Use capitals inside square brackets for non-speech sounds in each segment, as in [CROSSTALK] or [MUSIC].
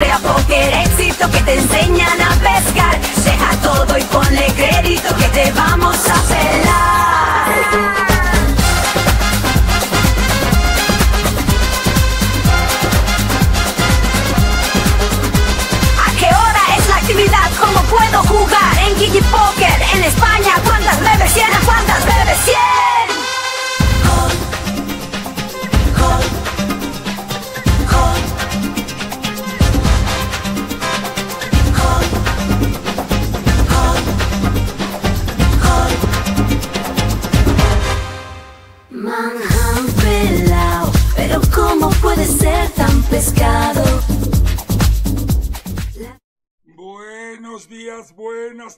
Crea poker éxito que te enseñan a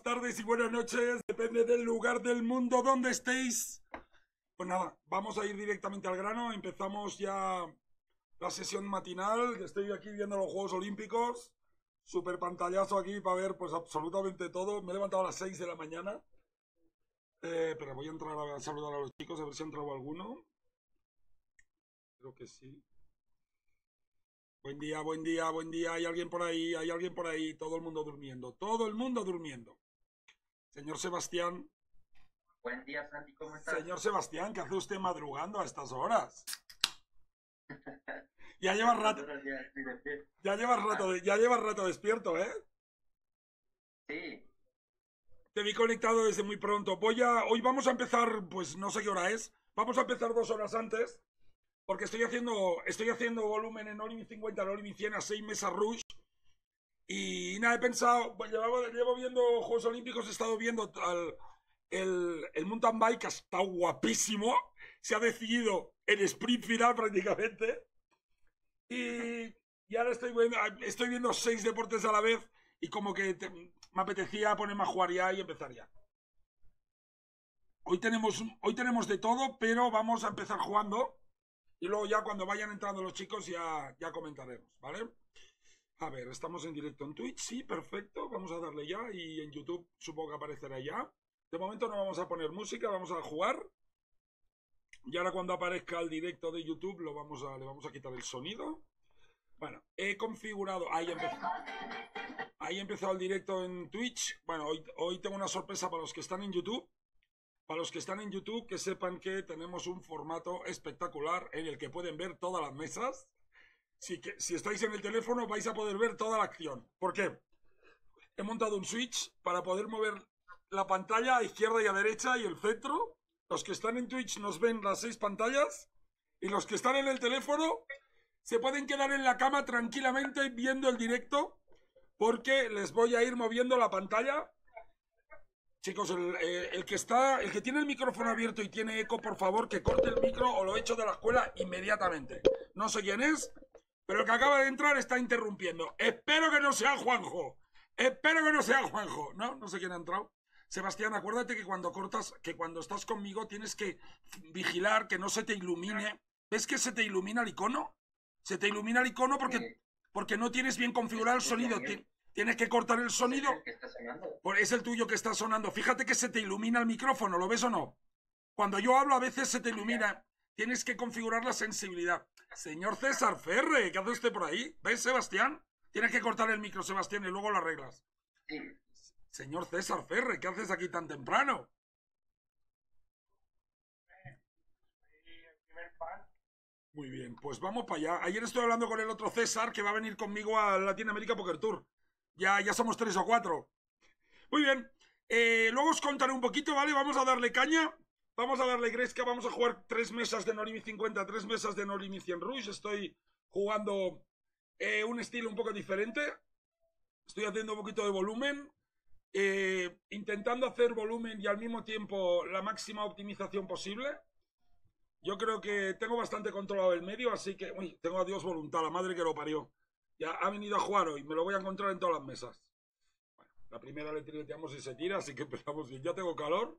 tardes y buenas noches. Depende del lugar del mundo donde estéis. Pues nada, vamos a ir directamente al grano. Empezamos ya la sesión matinal. Estoy aquí viendo los Juegos Olímpicos. Super pantallazo aquí para ver pues absolutamente todo. Me he levantado a las 6 de la mañana. Eh, pero voy a entrar a saludar a los chicos a ver si ha entrado alguno. Creo que sí. Buen día, buen día, buen día. Hay alguien por ahí, hay alguien por ahí. Todo el mundo durmiendo, todo el mundo durmiendo. Señor Sebastián, Buen día, Santi, ¿cómo estás? señor Sebastián, ¿qué hace usted madrugando a estas horas? [LAUGHS] Ya lleva rato, ya estoy de pie. ya lleva rato, ya lleva rato despierto, ¿eh? Sí, Te vi conectado desde muy pronto. Voy a, hoy vamos a empezar, pues no sé qué hora es. Vamos a empezar dos horas antes, porque estoy haciendo, estoy haciendo volumen en Olimi 50, en Olimi 100 a 6 mesas Rush. Y nada, he pensado, pues, llevo viendo Juegos Olímpicos, he estado viendo al- el, el mountain bike, que está guapísimo. Se ha decidido en sprint final prácticamente. Y, y ahora estoy viendo, estoy viendo seis deportes a la vez y como que me apetecía ponerme a jugar ya y empezar ya. Hoy tenemos, hoy tenemos de todo, pero vamos a empezar jugando y luego ya cuando vayan entrando los chicos ya, ya comentaremos, ¿vale? A ver, estamos en directo en Twitch, sí, perfecto, vamos a darle ya y en YouTube supongo que aparecerá ya. De momento no vamos a poner música, vamos a jugar. Y ahora cuando aparezca el directo de YouTube lo vamos a, le vamos a quitar el sonido. Bueno, he configurado, ahí empezó. Empezado el directo en Twitch. Bueno, hoy tengo una sorpresa para los que están en YouTube. Para los que están en YouTube, que sepan que tenemos un formato espectacular en el que pueden ver todas las mesas. Si, que, si estáis en el teléfono vais a poder ver toda la acción. ¿Por qué? He montado un switch para poder mover la pantalla a izquierda y a derecha y el centro. Los que están en Twitch nos ven las seis pantallas. Y los que están en el teléfono se pueden quedar en la cama tranquilamente viendo el directo porque les voy a ir moviendo la pantalla. Chicos, el, eh, el que está, el que tiene el micrófono abierto y tiene eco, por favor, que corte el micro o lo echo de la escuela inmediatamente. No sé quién es, pero el que acaba de entrar está interrumpiendo. Espero que no sea Juanjo. Espero que no sea Juanjo. No, no sé quién ha entrado. Sebastián, acuérdate que cuando cortas, que cuando estás conmigo tienes que vigilar que no se te ilumine. ¿Ves que se te ilumina el icono? Se te ilumina el icono porque, porque no tienes bien configurado el sonido. Tienes que cortar el sonido. Es el tuyo que está sonando. Fíjate que se te ilumina el micrófono, ¿lo ves o no? Cuando yo hablo a veces se te ilumina. Tienes que configurar la sensibilidad. Señor César Ferre, ¿qué hace usted por ahí? ¿Ves, Sebastián? Tienes que cortar el micro, Sebastián, y luego lo arreglas. Sí, Señor César Ferre, ¿qué haces aquí tan temprano? Muy bien, pues vamos para allá. Ayer estoy hablando con el otro César que va a venir conmigo a Latinoamérica Poker Tour. Ya, ya somos tres o cuatro. Muy bien. eh, luego os contaré un poquito, ¿vale? Vamos a darle caña. Vamos a darle gresca. Vamos a jugar tres mesas de Norimi 50, tres mesas de Norimi 100 Rush. Estoy jugando eh, un estilo un poco diferente. Estoy haciendo un poquito de volumen. eh, intentando hacer volumen y al mismo tiempo la máxima optimización posible. Yo creo que tengo bastante controlado el medio, así que, uy, tengo a Dios voluntad, la madre que lo parió. Ya ha venido a jugar hoy, me lo voy a encontrar en todas las mesas. Bueno, la primera le tireteamos y se tira, así que empezamos bien. Ya tengo calor.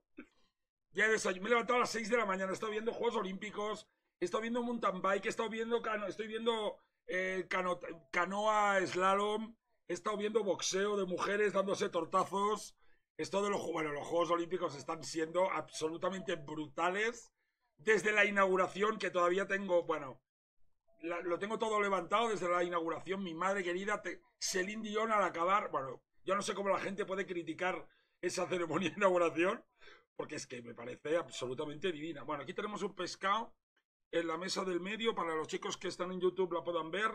Ya he desayunado. Me he levantado a las 6 de la mañana, he estado viendo Juegos Olímpicos, he estado viendo mountain bike, he estado viendo cano, estoy viendo eh, cano- canoa, slalom, he estado viendo boxeo de mujeres dándose tortazos. Esto de los, bueno, los Juegos Olímpicos están siendo absolutamente brutales desde la inauguración que todavía tengo, bueno, lo tengo todo levantado desde la inauguración. Mi madre querida, te, Celine Dion al acabar. Bueno, yo no sé cómo la gente puede criticar esa ceremonia de inauguración, porque es que me parece absolutamente divina. Bueno, aquí tenemos un pescado en la mesa del medio. Para los chicos que están en YouTube la puedan ver.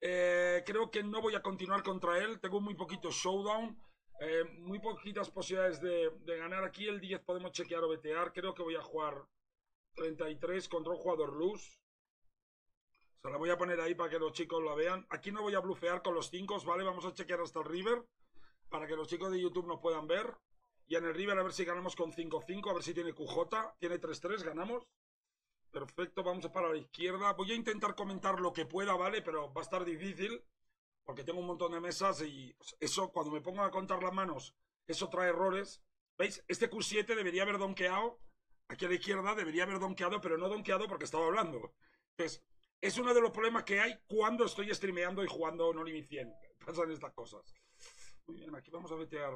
Eh, creo que no voy a continuar contra él. Tengo muy poquito showdown. eh, muy poquitas posibilidades de, de ganar. Aquí el 10 podemos chequear o vetear. Creo que voy a jugar 33 contra un jugador luz. Se la voy a poner ahí para que los chicos la vean. Aquí no voy a blufear con los 5, ¿vale? Vamos a chequear hasta el river para que los chicos de YouTube nos puedan ver. Y en el river a ver si ganamos con 5-5, a ver si tiene QJ. Tiene 3-3, ganamos. Perfecto, vamos para la izquierda. Voy a intentar comentar lo que pueda, ¿vale? Pero va a estar difícil porque tengo un montón de mesas y eso, cuando me pongo a contar las manos, eso trae errores. ¿Veis? Este Q7 debería haber donkeado. Aquí a la izquierda debería haber donkeado, pero no donkeado porque estaba hablando. Entonces, es uno de los problemas que hay cuando estoy streameando y jugando No Limit 100. [LAUGHS] Pasan estas cosas. Muy bien, aquí vamos a vetear.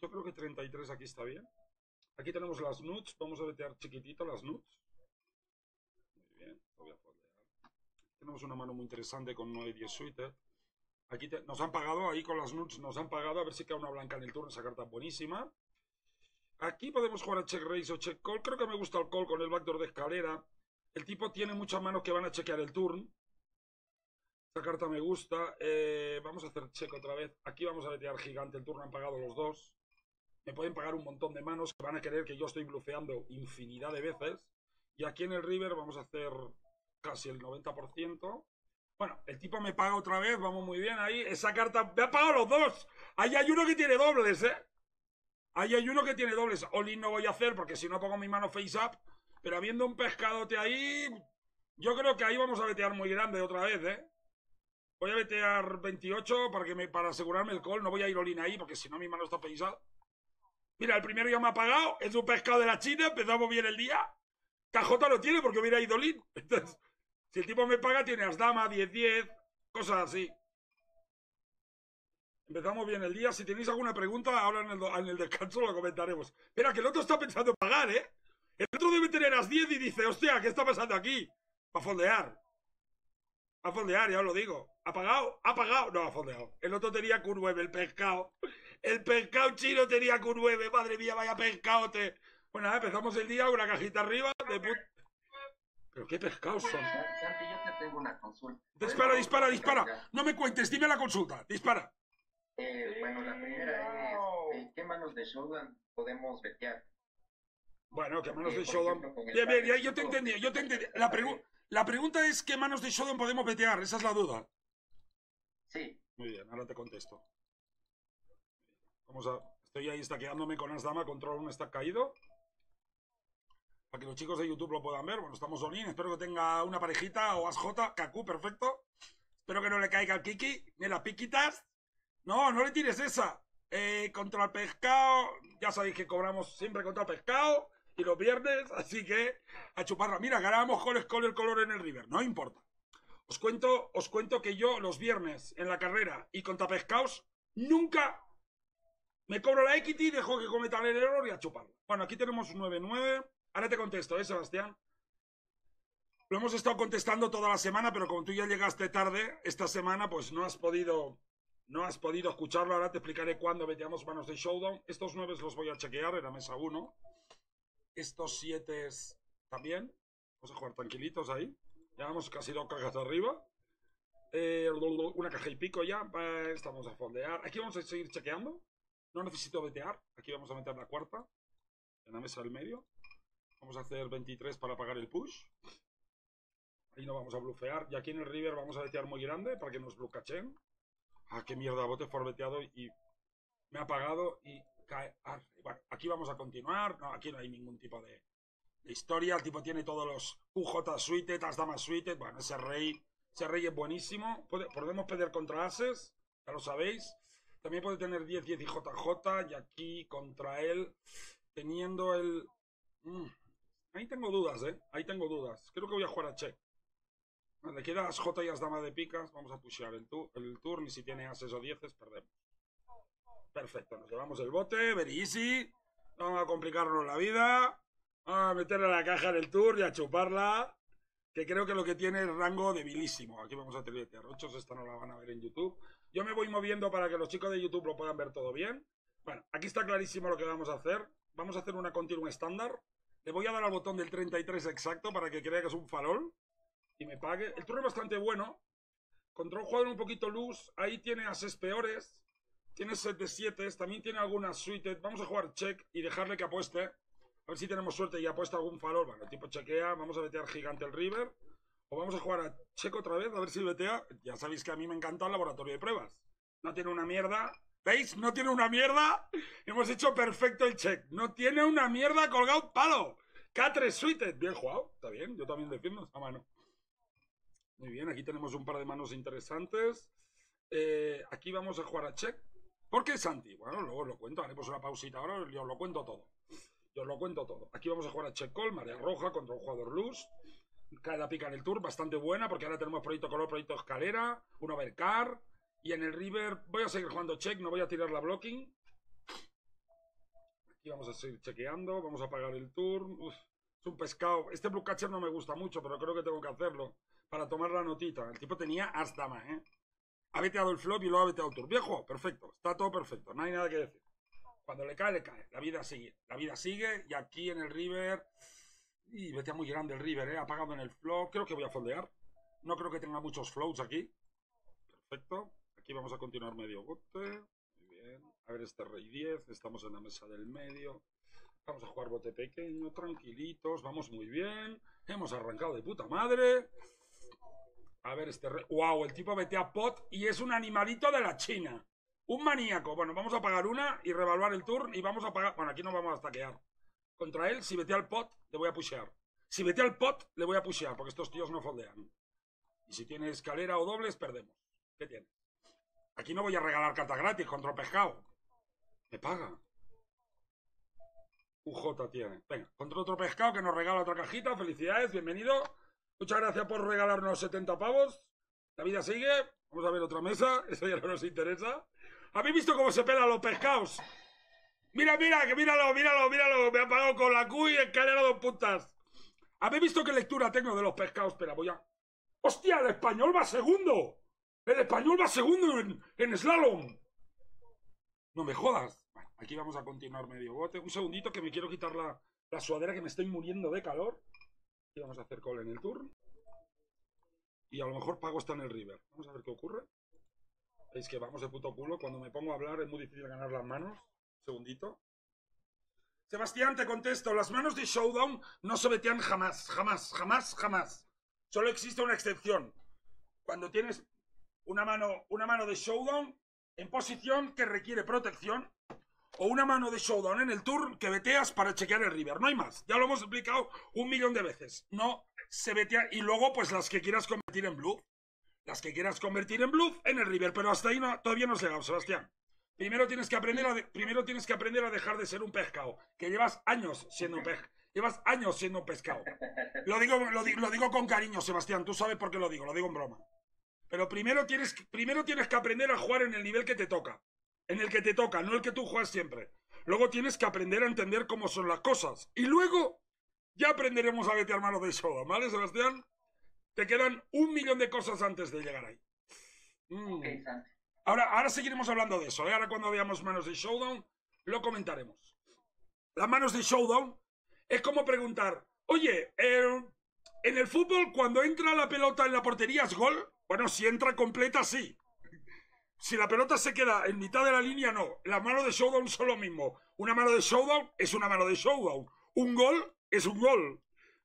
Yo creo que 33 aquí está bien. Aquí tenemos las nuts. Vamos a vetear chiquitito las nuts. Muy bien, lo. Tenemos una mano muy interesante con 9 10 suited. Aquí nos han pagado, ahí con las nuts nos han pagado. A ver si queda una blanca en el turno. Esa carta es buenísima. Aquí podemos jugar a check raise o check call. Creo que me gusta el call con el backdoor de escalera. El tipo tiene muchas manos que van a chequear el turn. Esta carta me gusta. Eh, vamos a hacer check otra vez. Aquí vamos a vetear gigante. El turno han pagado los dos. Me pueden pagar un montón de manos que van a querer que yo estoy blufeando infinidad de veces. Y aquí en el river vamos a hacer casi el 90%. Bueno, el tipo me paga otra vez. Vamos muy bien ahí. Esa carta me ha pagado los dos. Ahí hay uno que tiene dobles, ¿eh? Ahí hay uno que tiene dobles. All-in no voy a hacer porque si no pongo mi mano face up. Pero habiendo un pescadote ahí, yo creo que ahí vamos a vetear muy grande otra vez, ¿eh? Voy a vetear 28 para, que me, para asegurarme el call. No voy a ir all-in ahí porque si no mi mano está face up. Mira, el primero ya me ha pagado. Es un pescado de la China. Empezamos bien el día. KJ lo tiene porque hubiera ido all-in. [LAUGHS] Entonces, si el tipo me paga, tiene as dama, 10-10, cosas así. Empezamos bien el día. Si tenéis alguna pregunta, ahora en el, descanso lo comentaremos. Espera, que el otro está pensando en pagar, ¿eh? El otro debe tener las 10 y dice, hostia, ¿qué está pasando aquí? Va a fondear. Va a fondear, ya os lo digo. ¿Ha pagado? ¿Ha pagado? No, ha fondeado. El otro tenía Q9, el pescado. El pescado chino tenía Q9. Madre mía, vaya pescadote. Bueno, nada, empezamos el día con una cajita arriba de put... Pero qué pescados son. Santi, yo te tengo una consulta. Dispara, dispara, dispara. No me cuentes, dime la consulta. Dispara. Eh, bueno, la primera es, eh, ¿qué manos de Showdown podemos vetear? Bueno, ¿qué manos Eh, de el Bien, bien, ya, yo te entendí, yo te entendí. La, pregu- la pregunta es ¿qué manos de Shodown podemos vetear? Esa es la duda. Sí, Muy bien, ahora te contesto. Vamos a... Estoy ahí stackeándome con Asdama, control un stack caído. Para que los chicos de YouTube lo puedan ver. Bueno, estamos on in. Espero que tenga una parejita o AsJ, Kaku, perfecto. Espero que no le caiga el Kiki, ni las piquitas. No, no le tires esa. Eh, contra el pescado, ya sabéis que cobramos siempre contra el pescado y los viernes, [LAUGHS] así que a chuparla. Mira, ganábamos con el color en el river, no importa. Os cuento, os cuento que yo los viernes en la carrera y contra pescados nunca me cobro la equity, dejo que cometan el error y a chuparla. Bueno, aquí tenemos 9-9. Ahora te contesto, ¿eh, Sebastián? Lo hemos estado contestando toda la semana, pero como tú ya llegaste tarde esta semana, pues no has podido no has podido escucharlo. Ahora te explicaré cuándo veteamos manos de showdown. Estos 9 los voy a chequear en la mesa 1. Estos 7 también. Vamos a jugar tranquilitos ahí. Llevamos casi dos cajas arriba. Eh, una caja y pico ya. Estamos a fondear. Aquí vamos a seguir chequeando. No necesito vetear. Aquí vamos a meter la cuarta. En la mesa del medio. Vamos a hacer 23 para pagar el push. Ahí no vamos a blufear. Y aquí en el river vamos a vetear muy grande para que nos blucachen. Ah, qué mierda, bote forbeteado y me ha pagado y cae. Aquí vamos a continuar. No, aquí no hay ningún tipo de, historia. El tipo tiene todos los QJ suited, las damas suited. Bueno, ese rey, ese rey es buenísimo. Podemos pelear contra ases, ya lo sabéis. También puede tener 10, 10 y JJ. Y aquí contra él, teniendo el. Mm, ahí tengo dudas, ¿eh? Ahí tengo dudas. Creo que voy a jugar a check. Le queda as J y as dama de picas. Vamos a pushear el, tu- el turn y si tiene ases o dieces, perdemos. Perfecto, nos llevamos el bote, very easy. Vamos a complicarnos la vida. Vamos a meterle la caja en el tour y a chuparla. que creo que lo que tiene es rango debilísimo. Aquí vamos a trilletear 8, esta no la van a ver en YouTube. Yo me voy moviendo para que los chicos de YouTube lo puedan ver todo bien. Bueno, aquí está clarísimo lo que vamos a hacer. Vamos a hacer una continua estándar. Le voy a dar al botón del 33 exacto para que crea que es un farol y me pague. El turno es bastante bueno. Control jugador un poquito luz. Ahí tiene ases peores. Tiene set de 7. También tiene algunas suites. Vamos a jugar check y dejarle que apueste. A ver si tenemos suerte y apuesta algún farol. Bueno, el tipo chequea. Vamos a vetear gigante el river. O vamos a jugar a check otra vez. A ver si vetea. Ya sabéis que a mí me encanta el laboratorio de pruebas. No tiene una mierda. ¿Veis? No tiene una mierda. Hemos hecho perfecto el check. No tiene una mierda colgado palo. K3 suited. Bien jugado. Está bien. Yo también defiendo esta mano. Muy bien, aquí tenemos un par de manos interesantes. Eh, aquí vamos a jugar a check. ¿Por qué Santi? Bueno, luego os lo cuento. Haremos una pausita ahora y os lo cuento todo. Yo os lo cuento todo. Aquí vamos a jugar a check call, marea roja contra un jugador luz. La pica en el tour, bastante buena, porque ahora tenemos proyecto color, proyecto escalera, un overcar. Y en el river voy a seguir jugando check, no voy a tirar la blocking. Aquí vamos a seguir chequeando, vamos a apagar el tour. es un pescado. Este blue catcher no me gusta mucho, pero creo que tengo que hacerlo para tomar la notita. El tipo tenía as dama, ¿eh? Ha veteado el flop y luego ha veteado el tour. Viejo, perfecto. Está todo perfecto. No hay nada que decir. Cuando le cae, le cae. La vida sigue. La vida sigue. Y aquí en el river... Y vetea muy grande el river, ¿eh? Apagado en el flop. Creo que voy a fondear. No creo que tenga muchos floats aquí. Perfecto. Aquí vamos a continuar medio bote. Muy bien. A ver este rey 10. Estamos en la mesa del medio. Vamos a jugar bote pequeño, tranquilitos. Vamos muy bien. Hemos arrancado de puta madre. A ver, este... Re... ¡Wow! El tipo a pot y es un animalito de la China. Un maníaco. Bueno, vamos a pagar una y revaluar el turn y vamos a pagar... Bueno, aquí no vamos a stackear. Contra él, si vetea al pot, le voy a pushear. Si vetea al pot, le voy a pushear, porque estos tíos no foldean. Y si tiene escalera o dobles, perdemos. ¿Qué tiene? Aquí no voy a regalar carta gratis contra pescado. Me paga. UJ tiene. Venga, contra otro pescado que nos regala otra cajita. Felicidades, bienvenido. Muchas gracias por regalarnos 70 pavos. La vida sigue. Vamos a ver otra mesa. [LAUGHS] Eso ya no nos interesa. ¿Habéis visto cómo se pelan los pescados? Mira, mira, que míralo, míralo, míralo. Me ha pagado con la Q y escalera dos puntas. ¿Habéis visto qué lectura tengo de los pescados? Espera, voy a... ¡Hostia, el español va segundo! El español va segundo en, slalom. No me jodas. Aquí vamos a continuar medio bote. Un segundito que me quiero quitar la, la sudadera que me estoy muriendo de calor. Y vamos a hacer call en el turn. Y a lo mejor pago está en el river. Vamos a ver qué ocurre. Veis que vamos de puto culo. Cuando me pongo a hablar es muy difícil ganar las manos. Segundito. Sebastián, te contesto. Las manos de Showdown no se metían jamás, jamás, jamás, jamás. Solo existe una excepción. Cuando tienes una mano, una mano de Showdown en posición que requiere protección o una mano de showdown en el turn que veteas para chequear el river. No hay más. Ya lo hemos explicado un millón de veces. No se vetea. Y luego, pues las que quieras convertir en bluff. Las que quieras convertir en bluff en el river. Pero hasta ahí todavía no has llegado, Sebastián. Primero tienes, que aprender a primero tienes que aprender a dejar de ser un pescado. Que llevas años siendo un pez. Llevas años siendo un pescado. Lo digo, lo, lo digo con cariño, Sebastián. Tú sabes por qué lo digo. Lo digo en broma. Pero primero tienes, primero tienes que aprender a jugar en el nivel que te toca en el que te toca, no el que tú juegas siempre. Luego tienes que aprender a entender cómo son las cosas. Y luego ya aprenderemos a vetear manos de showdown, ¿vale, Sebastián? Te quedan un millón de cosas antes de llegar ahí. Mm. Ahora, ahora seguiremos hablando de eso. ¿eh? Ahora cuando veamos manos de showdown, lo comentaremos. Las manos de showdown es como preguntar, oye, eh, en el fútbol cuando entra la pelota en la portería es gol. Bueno, si entra completa, sí. Si la pelota se queda en mitad de la línea, no. La mano de showdown son lo mismo. Una mano de showdown es una mano de showdown. Un gol es un gol.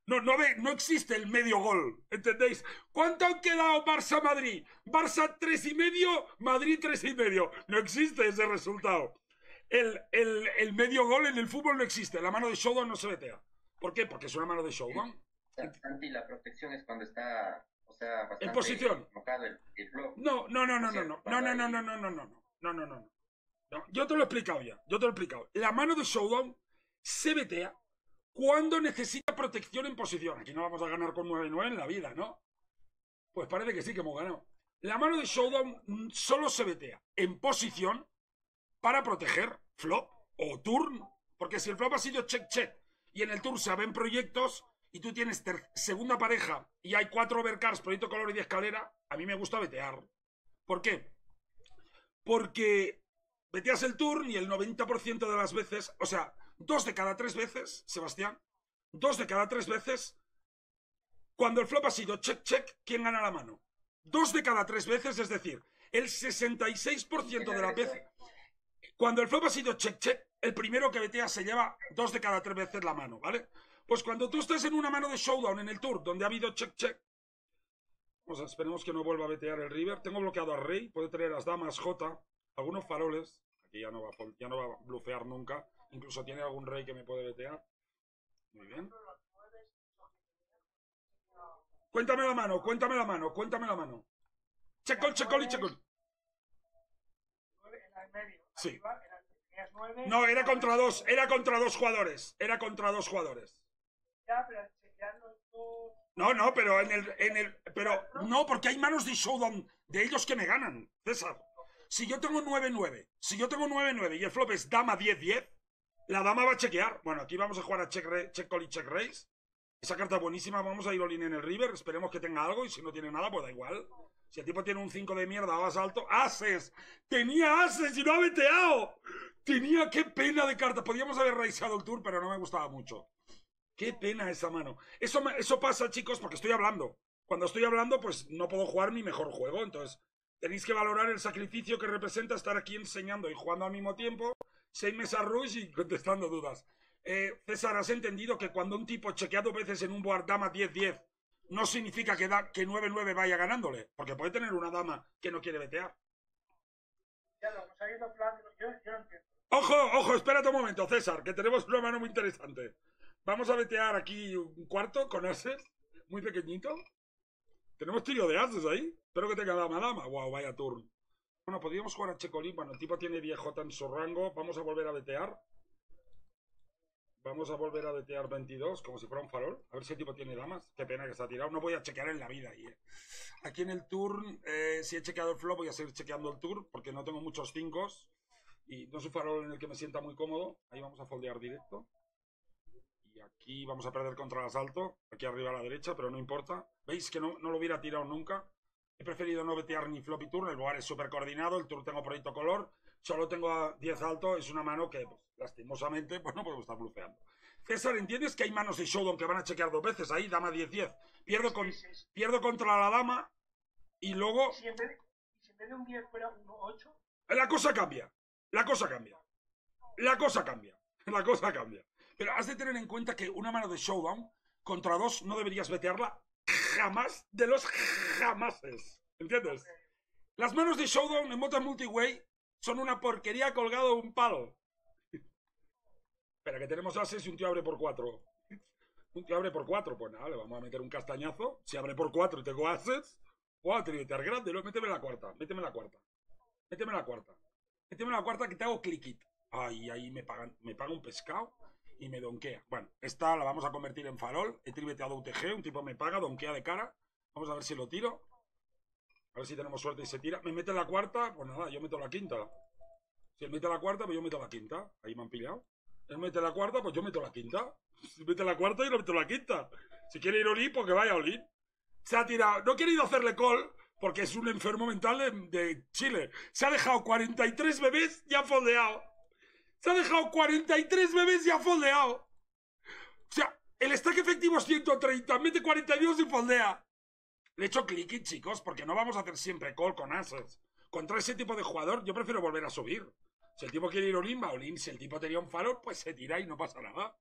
No, no, ve, no existe el medio gol, ¿entendéis? ¿Cuánto han quedado Barça-Madrid? Barça tres y medio, Madrid tres y medio. No existe ese resultado. El, el, medio gol en el fútbol no existe. La mano de showdown no se vetea. ¿Por qué? Porque es una mano de showdown. Santi, la protección es cuando está en posición. No, no, no, no, no, no, no, no, no, no, no, no, no, no, no, no, no. Yo te lo he explicado ya, yo te lo he explicado. La mano de Showdown se vetea cuando necesita protección en posición. Aquí no vamos a ganar con 9-9 en la vida, ¿no? Pues parece que sí que hemos ganado. La mano de Showdown solo se vetea en posición para proteger flop o turn. Porque si el flop ha sido check-check y en el turn se ven proyectos, y tú tienes segunda pareja y hay cuatro overcards, proyecto color y de escalera, a mí me gusta vetear. ¿Por qué? Porque veteas el turn y el 90% de las veces, o sea, dos de cada tres veces, Sebastián, dos de cada tres veces, cuando el flop ha sido check, check, ¿quién gana la mano? Dos de cada tres veces, es decir, el 66% de las veces. Cuando el flop ha sido check, check, el primero que vetea se lleva dos de cada tres veces la mano, ¿vale? Pues cuando tú estás en una mano de showdown en el tour, donde ha habido check, check, pues esperemos que no vuelva a vetear el river. Tengo bloqueado a rey, puede tener las damas J, algunos faroles, aquí ya no va, ya no va a blufear nunca, incluso tiene algún rey que me puede vetear. Muy bien. Cuéntame la mano, cuéntame la mano, cuéntame la mano. Checol, checol y checol. Sí. No, era contra dos, era contra dos jugadores, era contra dos jugadores. No, no, pero en el, en el, pero no, porque hay manos de showdown de ellos que me ganan, César. Si yo tengo 9-9, si yo tengo 9-9 y el flop es dama 10-10, la dama va a chequear. Bueno, aquí vamos a jugar a check, check call y check raise. Esa carta es buenísima, vamos a ir all en el river, esperemos que tenga algo y si no tiene nada, pues da igual. Si el tipo tiene un 5 de mierda o asalto, ¡ases! ¡Tenía ases y no ha veteado! Tenía, qué pena de carta. Podríamos haber raiseado el tour, pero no me gustaba mucho. Qué pena esa mano. Eso, eso pasa, chicos, porque estoy hablando. Cuando estoy hablando, pues no puedo jugar mi mejor juego. Entonces, tenéis que valorar el sacrificio que representa estar aquí enseñando y jugando al mismo tiempo. Rush y contestando dudas. Eh, César, ¿has entendido que cuando un tipo chequea dos veces en un board dama 10-10 no significa que, da, que 9-9 vaya ganándole? Porque puede tener una dama que no quiere vetear. Ojo, ojo, espérate un momento, César, que tenemos una mano muy interesante. Vamos a vetear aquí un cuarto con ases, muy pequeñito. Tenemos tiro de ases ahí. Espero que tenga dama dama. Wow, vaya turn. Bueno, podríamos jugar a Checolín. Bueno, el tipo tiene 10J en su rango. Vamos a volver a vetear. Vamos a volver a vetear 22, como si fuera un farol. A ver si el tipo tiene damas. Qué pena que está tirado. No voy a chequear en la vida. Eh. Aquí en el turn, eh, si he chequeado el flop, voy a seguir chequeando el tour, porque no tengo muchos 5. Y no es un farol en el que me sienta muy cómodo. Ahí vamos a foldear directo. Y aquí vamos a perder contra el asalto. Aquí arriba a la derecha, pero no importa. ¿Veis que no, no lo hubiera tirado nunca? He preferido no vetear ni flop y turn. El lugar es súper coordinado. El tour tengo proyecto color. Solo tengo a 10 alto. Es una mano que... Pues, lastimosamente, [LAUGHS] pues no podemos estar blufeando. César, ¿entiendes que hay manos de showdown que van a chequear dos veces ahí? Dama 10-10. Pierdo, con, pierdo contra la dama y luego... si en vez de, un 10 fuera un 8? La cosa cambia. La cosa cambia. La cosa cambia. [LAUGHS] La cosa cambia. Pero has de tener en cuenta que una mano de showdown contra dos no deberías vetearla jamás de los jamases. ¿Entiendes? Las manos de showdown en motas multiway son una porquería colgado de un palo. Espera, que tenemos ases y un tío abre por cuatro. Un tío abre por cuatro. Pues nada, le vamos a meter un castañazo. Si abre por cuatro y tengo ases, a meter grande. No, méteme la cuarta. Méteme la cuarta. Méteme la cuarta. Méteme la cuarta que te hago click it. Ay, ahí me pagan, me paga un pescado y me donquea. Bueno, esta la vamos a convertir en farol. He tribeteado UTG, un tipo me paga, donquea de cara. Vamos a ver si lo tiro. A ver si tenemos suerte y se tira. Me mete la cuarta, pues nada, yo meto la quinta. Si él mete la cuarta, pues yo meto la quinta. Ahí me han pillado. Él mete la cuarta, pues yo meto la quinta. Si mete la cuarta, yo meto la quinta. Si quiere ir a Olin, pues que vaya a Olin. Se ha tirado. No he querido hacerle call porque es un enfermo mental de, Chile. Se ha dejado 43 bebés y ha foldeado. Se ha dejado 43 bebés y ha foldeado. O sea, el stack efectivo es 130, mete 42 y foldea. Le he hecho click, chicos, porque no vamos a hacer siempre call con ases. Contra ese tipo de jugador, yo prefiero volver a subir. Si el tipo quiere ir Olin, va Olin. Si el tipo tenía un faro, pues se tira y no pasa nada.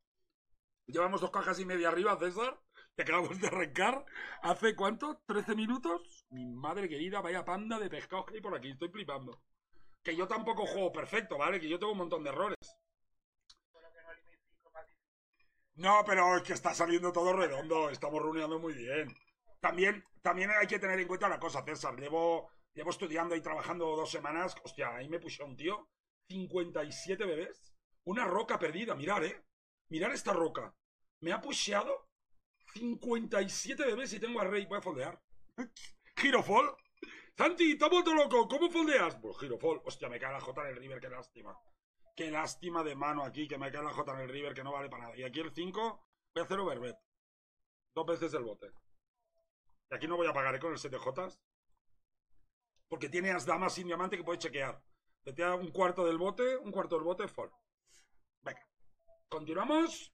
Llevamos dos cajas y media arriba, César. Que acabamos de arrancar. ¿Hace cuánto? ¿13 minutos? Mi madre querida, vaya panda de pescados que hay por aquí. Estoy flipando. Que yo tampoco juego perfecto, ¿vale? Que yo tengo un montón de errores. No, pero es que está saliendo todo redondo. Estamos reuniendo muy bien. También, también hay que tener en cuenta una cosa, César. Llevo, llevo estudiando y trabajando dos semanas. Hostia, ahí me puso un tío 57 bebés. Una roca perdida, mirar, ¿eh? Mirar esta roca. Me ha pusheado 57 bebés y tengo a Rey. Voy a foldear. [LAUGHS] Girofol. Santi, todo loco. ¿Cómo foldeas? Pues girofol. Hostia, me cae la J en el river, qué lástima. Qué lástima de mano aquí, que me cae la J en el river, que no vale para nada. Y aquí el 5, voy a hacer overbet. Dos veces el bote. Y aquí no voy a pagar ¿eh? con el 7J. Porque tiene as damas sin diamante que puedes chequear. Te un cuarto del bote, un cuarto del bote, full. Venga. Continuamos.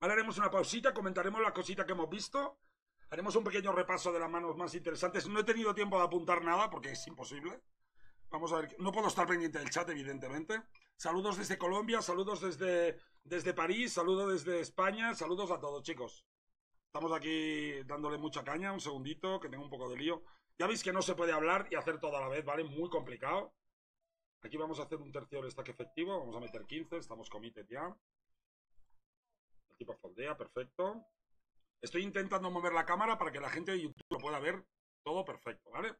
Ahora haremos una pausita, comentaremos la cosita que hemos visto. Haremos un pequeño repaso de las manos más interesantes. No he tenido tiempo de apuntar nada porque es imposible. Vamos a ver, no puedo estar pendiente del chat, evidentemente. Saludos desde Colombia, saludos desde, desde París, saludos desde España, saludos a todos, chicos. Estamos aquí dándole mucha caña, un segundito, que tengo un poco de lío. Ya veis que no se puede hablar y hacer todo a la vez, ¿vale? Muy complicado. Aquí vamos a hacer un tercio de stack efectivo, vamos a meter 15, estamos committed ya. El tipo foldea, perfecto. Estoy intentando mover la cámara para que la gente de YouTube lo pueda ver todo perfecto, ¿vale?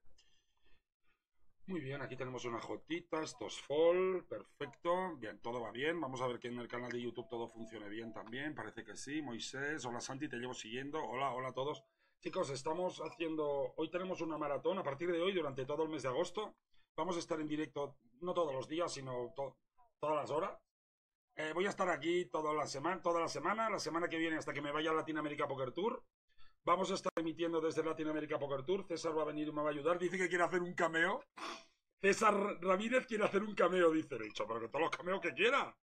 Muy bien, aquí tenemos una jotita, esto es fall, perfecto, bien, todo va bien, vamos a ver que en el canal de YouTube todo funcione bien también, parece que sí, Moisés, hola Santi, te llevo siguiendo, hola, hola a todos. Chicos, estamos haciendo, hoy tenemos una maratón, a partir de hoy, durante todo el mes de agosto, vamos a estar en directo, no todos los días, sino todas las horas, eh, voy a estar aquí toda la, semana, toda la semana, la semana que viene hasta que me vaya a Latinoamérica Poker Tour. Vamos a estar emitiendo desde Latinoamérica Poker Tour. César va a venir y me va a ayudar. Dice que quiere hacer un cameo. César Ramírez quiere hacer un cameo, dice. dicho, pero que todos los cameos que quiera.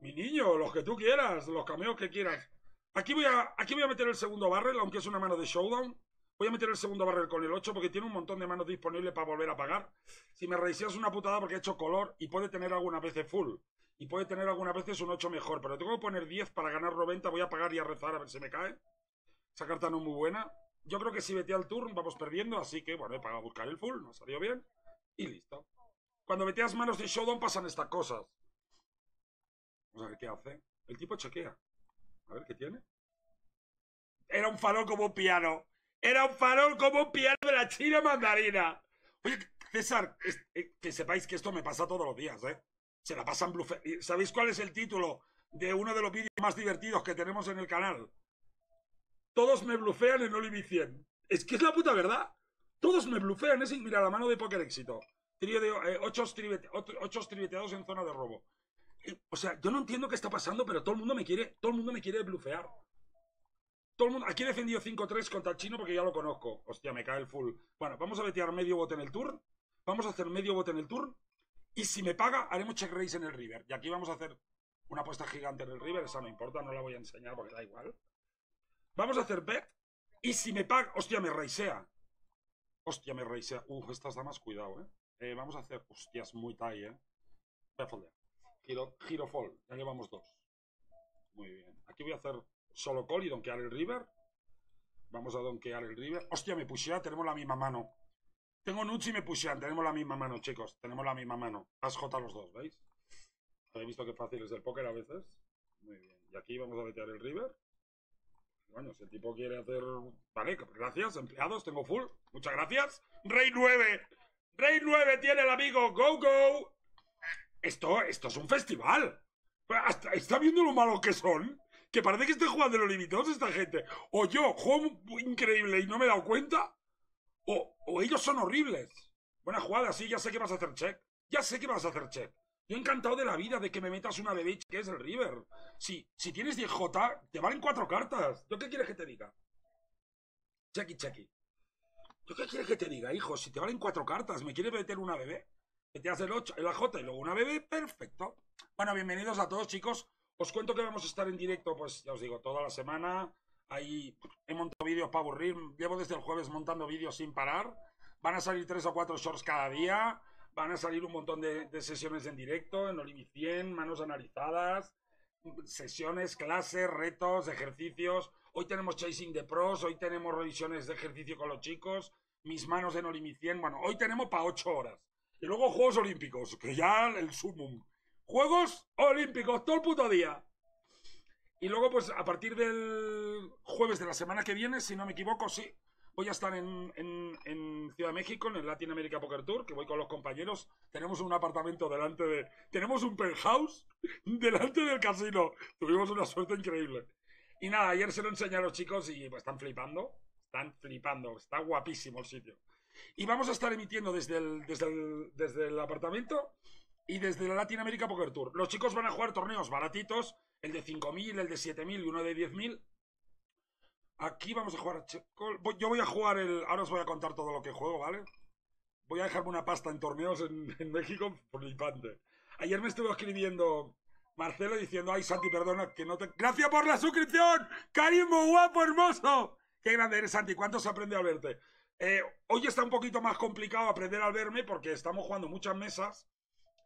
Mi niño, los que tú quieras, los cameos que quieras. Aquí voy a, aquí voy a meter el segundo barrel, aunque es una mano de showdown. Voy a meter el segundo barrel con el 8 porque tiene un montón de manos disponibles para volver a pagar. Si me es una putada porque he hecho color y puede tener alguna vez full y puede tener algunas veces un 8 mejor, pero tengo que poner 10 para ganar 90, voy a pagar y a rezar a ver si me cae. Esa carta no es muy buena. Yo creo que si vete al turn vamos perdiendo, así que bueno, he pagado a buscar el full, no ha salido bien. Y listo. Cuando meteas manos de showdown pasan estas cosas. Vamos a ver qué hace. El tipo chequea. A ver qué tiene. Era un farol como un piano. Era un farol como un piano de la China mandarina. Oye, César, eh, que sepáis que esto me pasa todos los días, ¿eh? Se la pasan blufeando. ¿Sabéis cuál es el título de uno de los vídeos más divertidos que tenemos en el canal? Todos me blufean en Olivi 100. Es que es la puta verdad. Todos me blufean. Es mira la mano de poker éxito. Trío de eh, ocho, tribeteados en zona de robo. o sea, yo no entiendo qué está pasando, pero todo el mundo me quiere, todo el mundo me quiere blufear. Todo el mundo, aquí he defendido 5-3 contra el chino porque ya lo conozco. Hostia, me cae el full. Bueno, vamos a vetear medio bote en el turn. Vamos a hacer medio bote en el turn. Y si me paga, haremos check raise en el river. Y aquí vamos a hacer una apuesta gigante en el river. Esa no importa, no la voy a enseñar porque da igual. Vamos a hacer bet. Y si me paga... Hostia, me raisea. Hostia, me raisea. Uf, estas damas, cuidado, ¿eh? ¿eh? Vamos a hacer... Hostias, muy tie, ¿eh? Voy a. Giro, giro fall. Ya llevamos dos. Muy bien. Aquí voy a hacer solo call y donkear el river. Vamos a donkear el river. Hostia, me pushea. Tenemos la misma mano. Tengo Nuts y me pushean. Tenemos la misma mano, chicos. Tenemos la misma mano. As J los dos, ¿veis? ¿Habéis visto qué fácil es el póker a veces? Muy bien. Y aquí vamos a meter el river. Bueno, si el tipo quiere hacer... Vale, gracias, empleados. Tengo full. Muchas gracias. Rey 9. Rey 9 tiene el amigo. Go, go. Esto, esto es un festival. ¿Está viendo lo malo que son? Que parece que estoy jugando los limitados esta gente. O yo juego increíble y no me he dado cuenta. O, ellos son horribles. Buena jugada, sí, ya sé que vas a hacer check. Ya sé que vas a hacer check. Yo encantado de la vida de que me metas una bebé que es el River. Si, si tienes 10J, te valen cuatro cartas. ¿Yo qué quieres que te diga? Checky, checky. ¿Yo qué quieres que te diga, hijo? Si te valen cuatro cartas, ¿me quieres meter una bebé? Metías el 8, el AJ y luego una bebé, perfecto. Bueno, bienvenidos a todos, chicos. Os cuento que vamos a estar en directo, pues ya os digo, toda la semana. Ahí he montado vídeos para aburrir. Llevo desde el jueves montando vídeos sin parar. Van a salir tres o cuatro shorts cada día. Van a salir un montón de, sesiones en directo, en Olivi 100, manos analizadas, sesiones, clases, retos, ejercicios. Hoy tenemos Chasing de Pros, hoy tenemos revisiones de ejercicio con los chicos, mis manos en Olivi 100. Bueno, hoy tenemos para ocho horas. Y luego Juegos Olímpicos, que ya el sumum. Juegos Olímpicos, todo el puto día. Y luego, pues a partir del jueves de la semana que viene, si no me equivoco, sí, voy a estar en, Ciudad de México, en el Latin America Poker Tour, que voy con los compañeros. Tenemos un apartamento delante de... Tenemos un penthouse delante del casino. Tuvimos una suerte increíble. Y nada, ayer se lo enseñé a los chicos y pues, están flipando. Están flipando. Está guapísimo el sitio. Y vamos a estar emitiendo desde el, desde el, desde el apartamento y desde la Latin America Poker Tour. Los chicos van a jugar torneos baratitos el de 5.000, el de 7.000 y uno de 10.000. Aquí vamos a jugar Yo voy a jugar el. Ahora os voy a contar todo lo que juego, ¿vale? Voy a dejarme una pasta en torneos en, [LAUGHS] en México flipante. Ayer me estuvo escribiendo Marcelo diciendo, ay Santi, perdona, que no te... ¡Gracias por la suscripción! ¡Carismo guapo, hermoso! ¡Qué grande eres, Santi! ¿Cuánto se aprende al verte? Eh, hoy está un poquito más complicado aprender al verme porque estamos jugando muchas mesas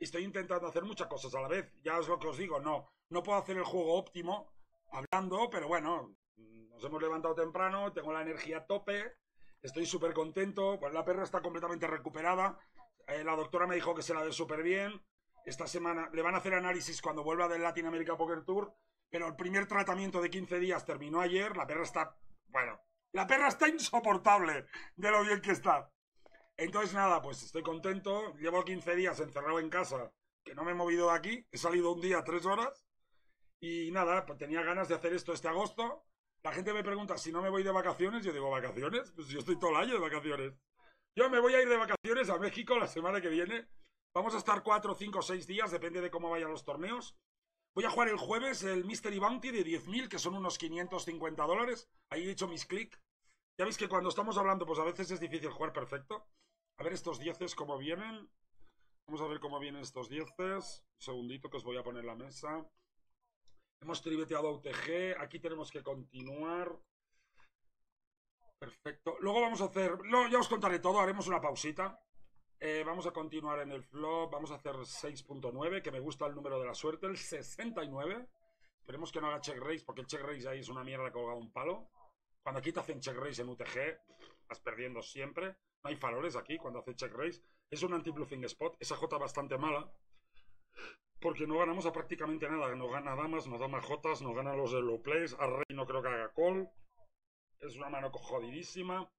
estoy intentando hacer muchas cosas a la vez. Ya es lo que os digo, no, no puedo hacer el juego óptimo hablando, pero bueno, nos hemos levantado temprano, tengo la energía a tope, estoy súper contento, pues la perra está completamente recuperada, eh, la doctora me dijo que se la ve súper bien, esta semana le van a hacer análisis cuando vuelva del Latin America Poker Tour, pero el primer tratamiento de 15 días terminó ayer, la perra está, bueno, la perra está insoportable de lo bien que está. Entonces nada, pues estoy contento, llevo 15 días encerrado en casa, que no me he movido de aquí, he salido un día tres horas y nada, pues tenía ganas de hacer esto este agosto. La gente me pregunta si no me voy de vacaciones, yo digo, ¿vacaciones? Pues yo estoy todo el año de vacaciones. Yo me voy a ir de vacaciones a México la semana que viene. Vamos a estar 4, 5, 6 días, depende de cómo vayan los torneos. Voy a jugar el jueves el Mystery Bounty de 10.000, que son unos 550 dólares. Ahí he hecho mis clics. Ya veis que cuando estamos hablando, pues a veces es difícil jugar perfecto. A ver estos 10 cómo vienen. Vamos a ver cómo vienen estos 10. Un segundito que os voy a poner la mesa. Hemos tribeteado a UTG. Aquí tenemos que continuar. Perfecto. Luego vamos a hacer... No, ya os contaré todo. Haremos una pausita. Eh, vamos a continuar en el flop. Vamos a hacer 6.9, que me gusta el número de la suerte. El 69. Esperemos que no haga check raise, porque el check raise ahí es una mierda colgado un palo. Cuando aquí te hacen check raise en UTG, vas perdiendo siempre. Hay faroles aquí cuando hace check raise. Es un anti-bluffing spot. Esa J bastante mala. Porque no ganamos a prácticamente nada. No gana damas, no da más Jotas, no gana los de low plays. A rey no creo que haga call. Es una mano jodidísima.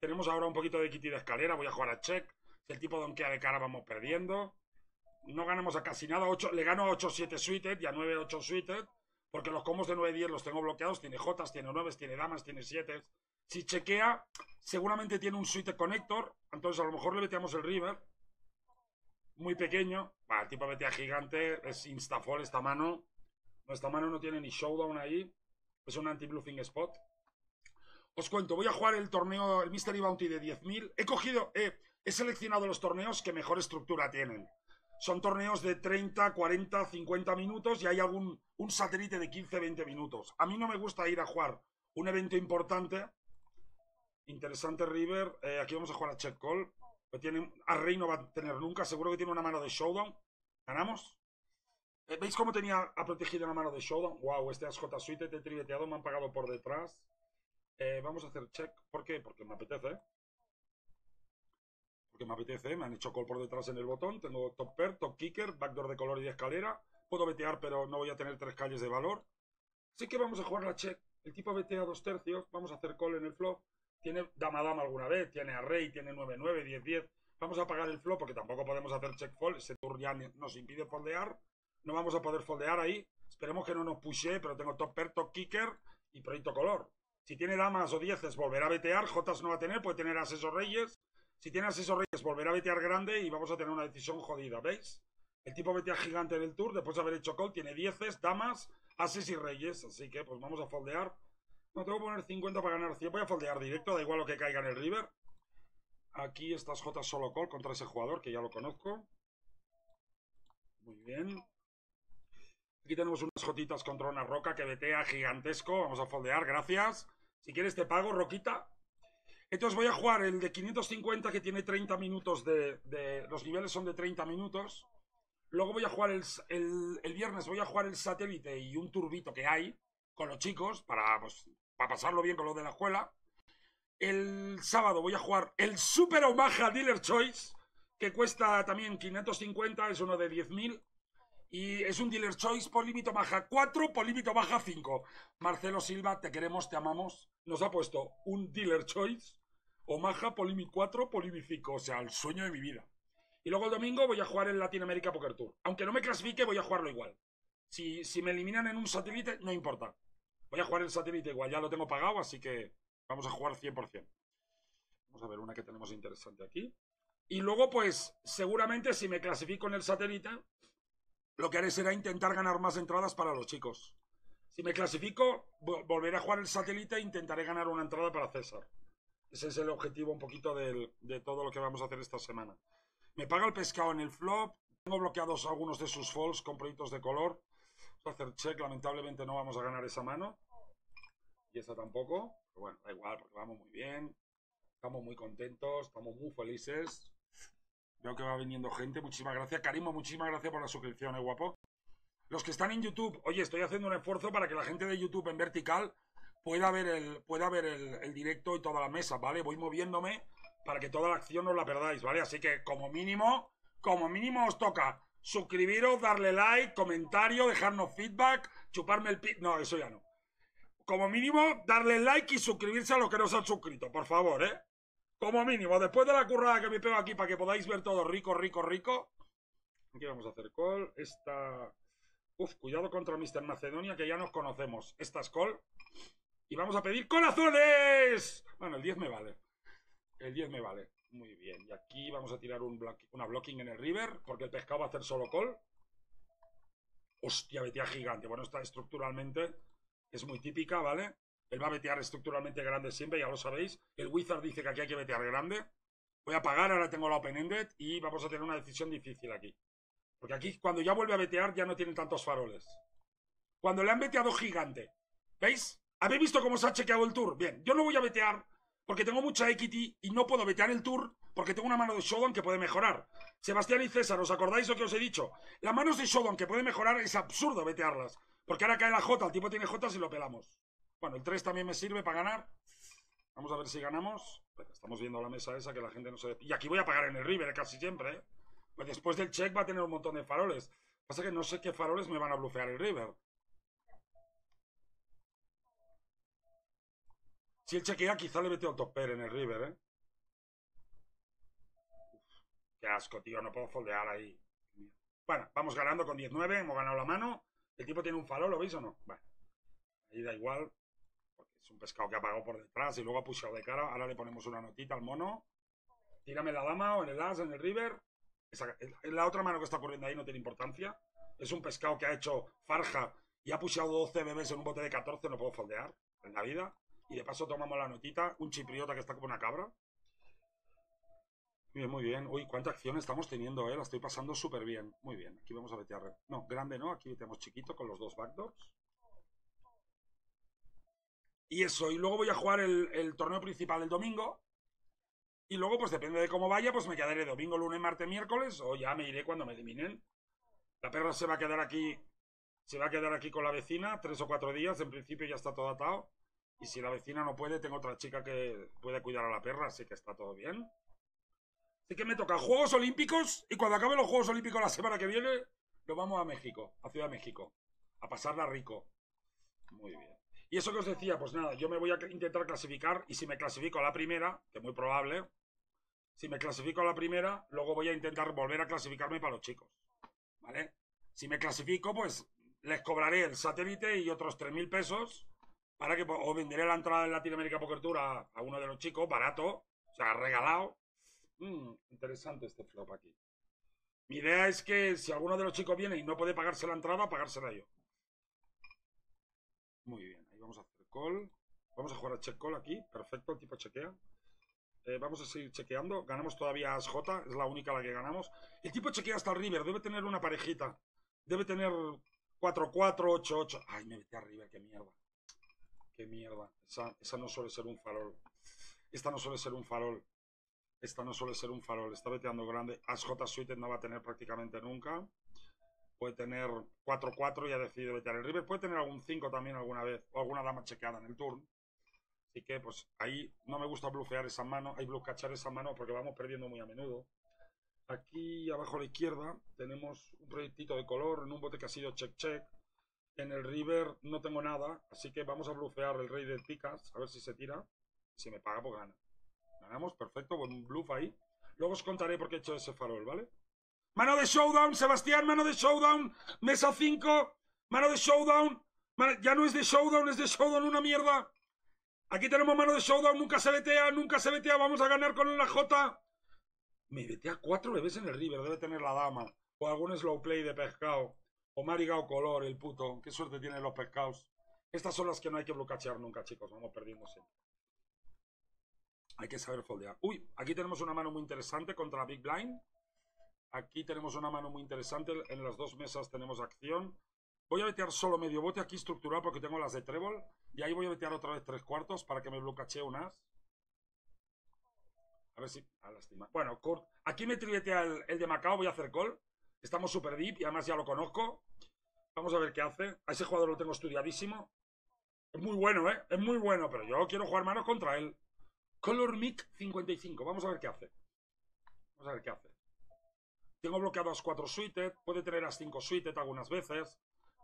Tenemos ahora un poquito de kitty de escalera. Voy a jugar a check. El tipo donkea de cara vamos perdiendo. No ganamos a casi nada. 8, le gano a 8-7 suited y a 9-8 suited. Porque los combos de 9-10 los tengo bloqueados. Tiene Jotas, tiene 9, tiene damas, tiene 7. Si chequea, seguramente tiene un suited connector. Entonces a lo mejor le meteamos el river. Muy pequeño. Va, el tipo betea gigante. Es instafall esta mano. Esta mano no tiene ni showdown ahí. Es un anti-bluffing spot. Os cuento, voy a jugar el torneo, el Mystery Bounty de 10.000. He cogido, eh, he seleccionado los torneos que mejor estructura tienen. Son torneos de 30, 40, 50 minutos y hay algún un satélite de 15, 20 minutos. A mí no me gusta ir a jugar un evento importante. Interesante River. Eh, aquí vamos a jugar a check call. Tiene, a Rey no va a tener nunca. Seguro que tiene una mano de showdown. ¿Ganamos? Eh, ¿Veis cómo tenía a protegido una mano de showdown? Wow, este AJ Suite de triveteado me han pagado por detrás. Eh, vamos a hacer check. ¿Por qué? Porque me apetece. Porque me apetece. Me han hecho call por detrás en el botón. Tengo top pair, top kicker, backdoor de color y de escalera. Puedo vetear, pero no voy a tener tres calles de valor. Así que vamos a jugar la check. El tipo vetea dos tercios. Vamos a hacer call en el flop. Tiene dama-dama alguna vez. Tiene a rey, tiene 9-9, 10-10. Vamos a pagar el flop porque tampoco podemos hacer check fold. Ese tour ya nos impide foldear. No vamos a poder foldear ahí. Esperemos que no nos pushe, pero tengo top pair, top kicker y proyecto color. Si tiene damas o dieces, volverá a vetear. Jotas no va a tener, puede tener ases o reyes. Si tiene ases o reyes, volverá a vetear grande y vamos a tener una decisión jodida, ¿veis? El tipo vetea gigante en el tour, después de haber hecho call, tiene dieces, damas, ases y reyes. Así que, pues vamos a foldear. No tengo que poner 50 para ganar 100. Voy a foldear directo, da igual lo que caiga en el river. Aquí estas Jotas solo call contra ese jugador, que ya lo conozco. Muy bien. Aquí tenemos unas jotitas contra una roca que vetea gigantesco. Vamos a foldear, gracias. Si quieres te pago, roquita. Entonces voy a jugar el de 550 que tiene 30 minutos de, Los niveles son de 30 minutos. Luego voy a jugar el, el, viernes, voy a jugar el satélite y un turbito que hay con los chicos para, pues, para pasarlo bien con lo de la escuela. El sábado voy a jugar el Super Omaha Dealer Choice, que cuesta también 550, es uno de 10.000. Y es un Dealer Choice por límite baja 4, por límite baja 5. Marcelo Silva, te queremos, te amamos. Nos ha puesto un Dealer Choice, Omaha, Polimi 4, Polimi 5. O sea, el sueño de mi vida. Y luego el domingo voy a jugar el Latin America Poker Tour. Aunque no me clasifique, voy a jugarlo igual. Si, si me eliminan en un satélite, no importa. Voy a jugar el satélite igual, ya lo tengo pagado, así que vamos a jugar 100%. Vamos a ver una que tenemos interesante aquí. Y luego, pues, seguramente si me clasifico en el satélite, lo que haré será intentar ganar más entradas para los chicos. Si me clasifico, vo- volveré a jugar el satélite e intentaré ganar una entrada para César. Ese es el objetivo un poquito de todo lo que vamos a hacer esta semana. Me paga el pescado en el flop. Tengo bloqueados algunos de sus falls con proyectos de color. Hacer check. Lamentablemente no vamos a ganar esa mano. Y esa tampoco. Pero bueno, da igual, porque vamos muy bien. Estamos muy contentos, estamos muy felices. Veo que va viniendo gente. Muchísimas gracias. Karimo, muchísimas gracias por la suscripción, eh, guapo. Los que están en YouTube, oye, estoy haciendo un esfuerzo para que la gente de YouTube en vertical pueda ver el, pueda ver el, el directo y toda la mesa, ¿vale? Voy moviéndome para que toda la acción no la perdáis, ¿vale? Así que como mínimo, como mínimo os toca suscribiros, darle like, comentario, dejarnos feedback, chuparme el pi... No, eso ya no. Como mínimo, darle like y suscribirse a los que no se han suscrito, por favor, ¿eh? Como mínimo, después de la currada que me pego aquí para que podáis ver todo rico, rico, rico. Aquí vamos a hacer call. Esta... Uf, cuidado contra Mr. Macedonia, que ya nos conocemos. Esta es call. Y vamos a pedir corazones. Bueno, el 10 me vale. El 10 me vale. Muy bien. Y aquí vamos a tirar una blocking en el river, porque el pescado va a hacer solo call. Hostia, vetea gigante. Bueno, está estructuralmente. Es muy típica, ¿vale? Él va a vetear estructuralmente grande siempre, ya lo sabéis. El Wizard dice que aquí hay que vetear grande. Voy a pagar, ahora tengo la open-ended y vamos a tener una decisión difícil aquí. Porque aquí, cuando ya vuelve a vetear, ya no tienen tantos faroles. Cuando le han veteado gigante. ¿Veis? ¿Habéis visto cómo se ha chequeado el tour? Bien, yo no voy a vetear porque tengo mucha equity y no puedo vetear el tour porque tengo una mano de Showdown que puede mejorar. Sebastián y César, ¿os acordáis lo que os he dicho? Las manos de Showdown que puede mejorar es absurdo vetearlas. Porque ahora cae la J, el tipo tiene J y lo pelamos. Bueno, el 3 también me sirve para ganar. Vamos a ver si ganamos. Estamos viendo la mesa esa que la gente no se... Y aquí voy a pagar en el River casi siempre, ¿eh? Pues después del check va a tener un montón de faroles. Pasa que no sé qué faroles me van a blufear el River. Si él chequea, quizá le top pair en el River, ¿eh? Qué asco, tío. No puedo foldear ahí. Bueno, vamos ganando con 19. Hemos ganado la mano. El tipo tiene un farol, ¿lo veis o no? Bueno, ahí da igual. Porque es un pescado que ha pagado por detrás y luego ha pushado de cara. Ahora le ponemos una notita al mono. Tírame la dama o en el as, en el river. Esa- el- la otra mano que está corriendo ahí no tiene importancia. Es un pescado que ha hecho farja y ha pushado 12 bebés en un bote de 14. No puedo foldear en la vida. Y de paso tomamos la notita. Un chipriota que está como una cabra. Muy bien, muy bien. Uy, cuánta acción estamos teniendo, eh. La estoy pasando súper bien. Muy bien. Aquí vamos a vetear. No, grande no. Aquí tenemos chiquito con los dos backdoors. Y eso. Y luego voy a jugar el, el torneo principal el domingo. Y luego, pues depende de cómo vaya, pues me quedaré domingo, lunes, martes, miércoles. O ya me iré cuando me eliminen. La perra se va a quedar aquí. Se va a quedar aquí con la vecina tres o cuatro días. En principio ya está todo atado. Y si la vecina no puede, tengo otra chica que puede cuidar a la perra, así que está todo bien. Así que me toca Juegos Olímpicos y cuando acabe los Juegos Olímpicos la semana que viene, nos vamos a México, a Ciudad de México, a pasarla rico. Muy bien. Y eso que os decía, pues nada, yo me voy a intentar clasificar y si me clasifico a la primera, que es muy probable, si me clasifico a la primera, luego voy a intentar volver a clasificarme para los chicos. ¿Vale? Si me clasifico, pues les cobraré el satélite y otros 3.000 pesos para que o venderé la entrada en Latinoamérica Poker Tour a, uno de los chicos, barato, o sea, regalado. Mm, interesante este flop aquí. Mi idea es que si alguno de los chicos viene y no puede pagarse la entrada, pagársela yo. Muy bien, ahí vamos a hacer call. Vamos a jugar a check call aquí. Perfecto, el tipo chequea. Eh, vamos a seguir chequeando. Ganamos todavía a J, es la única la que ganamos. El tipo chequea hasta el River, debe tener una parejita. Debe tener 4-4, 8-8. Ay, me metí a River, qué mierda. Qué mierda. Esa, no suele ser un farol. Esta no suele ser un farol. Esta no suele ser un farol. Está veteando grande. As J Suited no va a tener prácticamente nunca. Puede tener 4-4 y ha decidido vetear el River. Puede tener algún 5 también alguna vez. O alguna dama chequeada en el turn. Así que, pues, ahí no me gusta blufear esa mano. Hay cachar esa mano porque vamos perdiendo muy a menudo. Aquí abajo a la izquierda tenemos un proyectito de color en un bote que ha sido check-check. En el river no tengo nada, así que vamos a blufear el rey de picas, a ver si se tira. Si me paga, pues gana. Ganamos, perfecto, buen bluff ahí. Luego os contaré por qué he hecho ese farol, ¿vale? Mano de showdown, Sebastián, mano de showdown. Mesa 5, mano de showdown. Ya no es de showdown, es de showdown una mierda. Aquí tenemos mano de showdown, nunca se vetea, nunca se vetea, vamos a ganar con la J. Me vetea cuatro bebés en el river, debe tener la dama. O algún slow play de pescado. O marigao color, el puto. Qué suerte tienen los pescados. Estas son las que no hay que bloquear nunca, chicos. Vamos perdiendo siempre. Hay que saber foldear. Uy, aquí tenemos una mano muy interesante contra la Big Blind. Aquí tenemos una mano muy interesante. En las dos mesas tenemos acción. Voy a vetear solo medio bote aquí estructural porque tengo las de trébol. Y ahí voy a vetear otra vez tres cuartos para que me bloquee un as. A ver si... Ah, lástima. Bueno, aquí me tribetea el, el, de Macao. Voy a hacer call. Estamos super deep y además ya lo conozco. Vamos a ver qué hace. A ese jugador lo tengo estudiadísimo. Es muy bueno, ¿eh? Es muy bueno, pero yo quiero jugar manos contra él. Color Mic 55. Vamos a ver qué hace. Vamos a ver qué hace. Tengo bloqueados 4 suited. Puede tener las 5 suited algunas veces.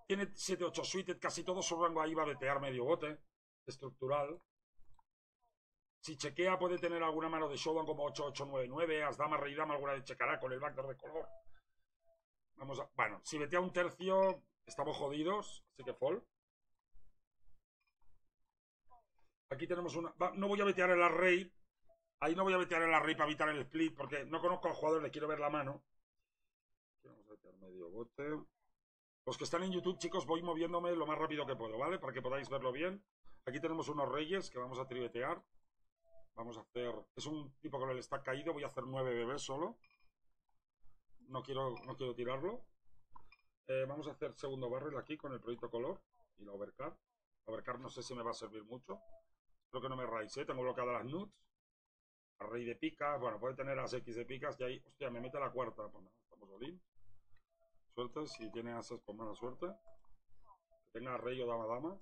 Tiene 7, 8 suited. Casi todo su rango ahí va a vetear medio bote. Estructural. Si chequea puede tener alguna mano de showdown como 8, 8, 9, 9. As dama, rey dama, alguna de checará con el backdoor de color. Vamos a... Bueno, si vetea un tercio, estamos jodidos. Así que fall. Aquí tenemos una... no voy a vetear el array. Ahí no voy a vetear el array para evitar el split, porque no conozco al jugador, le quiero ver la mano. vamos a vetear medio bote. Los que están en YouTube, chicos, voy moviéndome lo más rápido que puedo, ¿vale? Para que podáis verlo bien. Aquí tenemos unos reyes que vamos a trivetear. Vamos a hacer... Es un tipo con el stack caído. Voy a hacer nueve bebés solo. No quiero, no quiero tirarlo. Eh, vamos a hacer segundo barrel aquí con el proyecto color y la overcard. La no sé si me va a servir mucho. Creo que no me raíz, ¿eh? Tengo bloqueadas las nuts. A rey de picas. Bueno, puede tener las X de picas y ahí... Hostia, me mete la cuarta. Pues estamos all Suerte. Si tiene asas, con mala suerte. Que tenga rey o dama dama.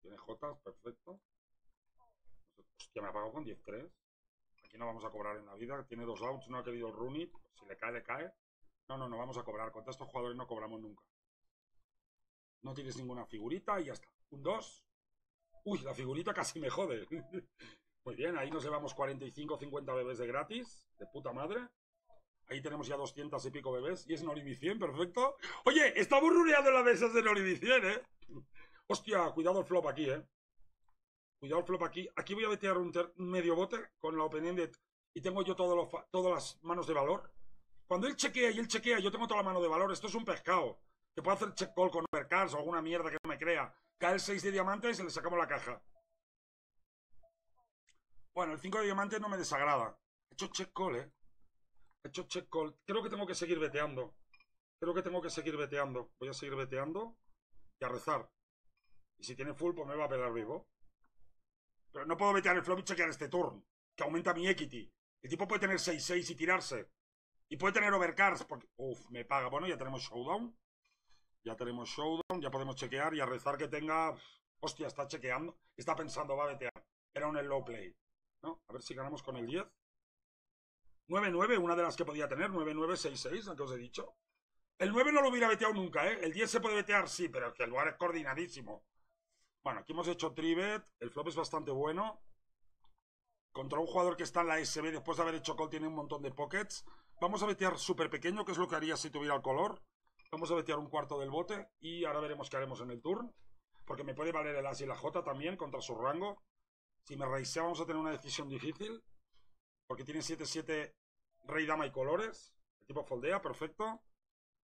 Tiene J, perfecto. Hostia, me ha pagado con 10-3. No vamos a cobrar en la vida. Tiene dos outs, no ha querido el. Si le cae, le cae. No, no, no vamos a cobrar. Contra estos jugadores no cobramos nunca. No tienes ninguna figurita y ya está. Un 2. Uy, la figurita casi me jode. [LAUGHS] Muy bien, ahí nos llevamos 45 50 bebés de gratis. De puta madre. Ahí tenemos ya 200 y pico bebés. Y es Norivicien, perfecto. Oye, estamos runeando las mesas de Norivicien, ¿eh? Hostia, cuidado el flop aquí, ¿eh? Cuidado el flop aquí. Aquí voy a vetear un, medio bote con la open-ended. Y tengo yo todas las manos de valor. Cuando él chequea y él chequea, yo tengo toda la mano de valor. Esto es un pescado. Que puedo hacer check call con overcards o alguna mierda que no me crea. Cae el 6 de diamante y le sacamos la caja. Bueno, el 5 de diamante no me desagrada. He hecho check call, ¿eh? He hecho check call. Creo que tengo que seguir veteando. Creo que tengo que seguir veteando. Voy a seguir veteando y a rezar. Y si tiene full, pues me va a pegar vivo. Pero no puedo vetear el flop y chequear este turn. Que aumenta mi equity. El tipo puede tener 6-6 y tirarse. Y puede tener overcards. Porque... Uf, me paga. Bueno, ya tenemos showdown. Ya tenemos showdown, ya podemos chequear y a rezar que tenga... Hostia, está chequeando. Está pensando, va a vetear. Era un low play. ¿No? A ver si ganamos con el 10. 9-9, una de las que podía tener. 9-9-6-6, lo que os he dicho. El 9 no lo hubiera veteado nunca, ¿eh? El 10 se puede vetear, sí, pero que el lugar es coordinadísimo. Bueno, aquí hemos hecho tribet. El flop es bastante bueno. Contra un jugador que está en la SB después de haber hecho call tiene un montón de pockets. Vamos a vetear súper pequeño, que es lo que haría si tuviera el color. Vamos a vetear un cuarto del bote y ahora veremos qué haremos en el turn. Porque me puede valer el As y la J también contra su rango. Si me raisea vamos a tener una decisión difícil. Porque tiene 7-7 rey, dama y colores. El tipo foldea, perfecto.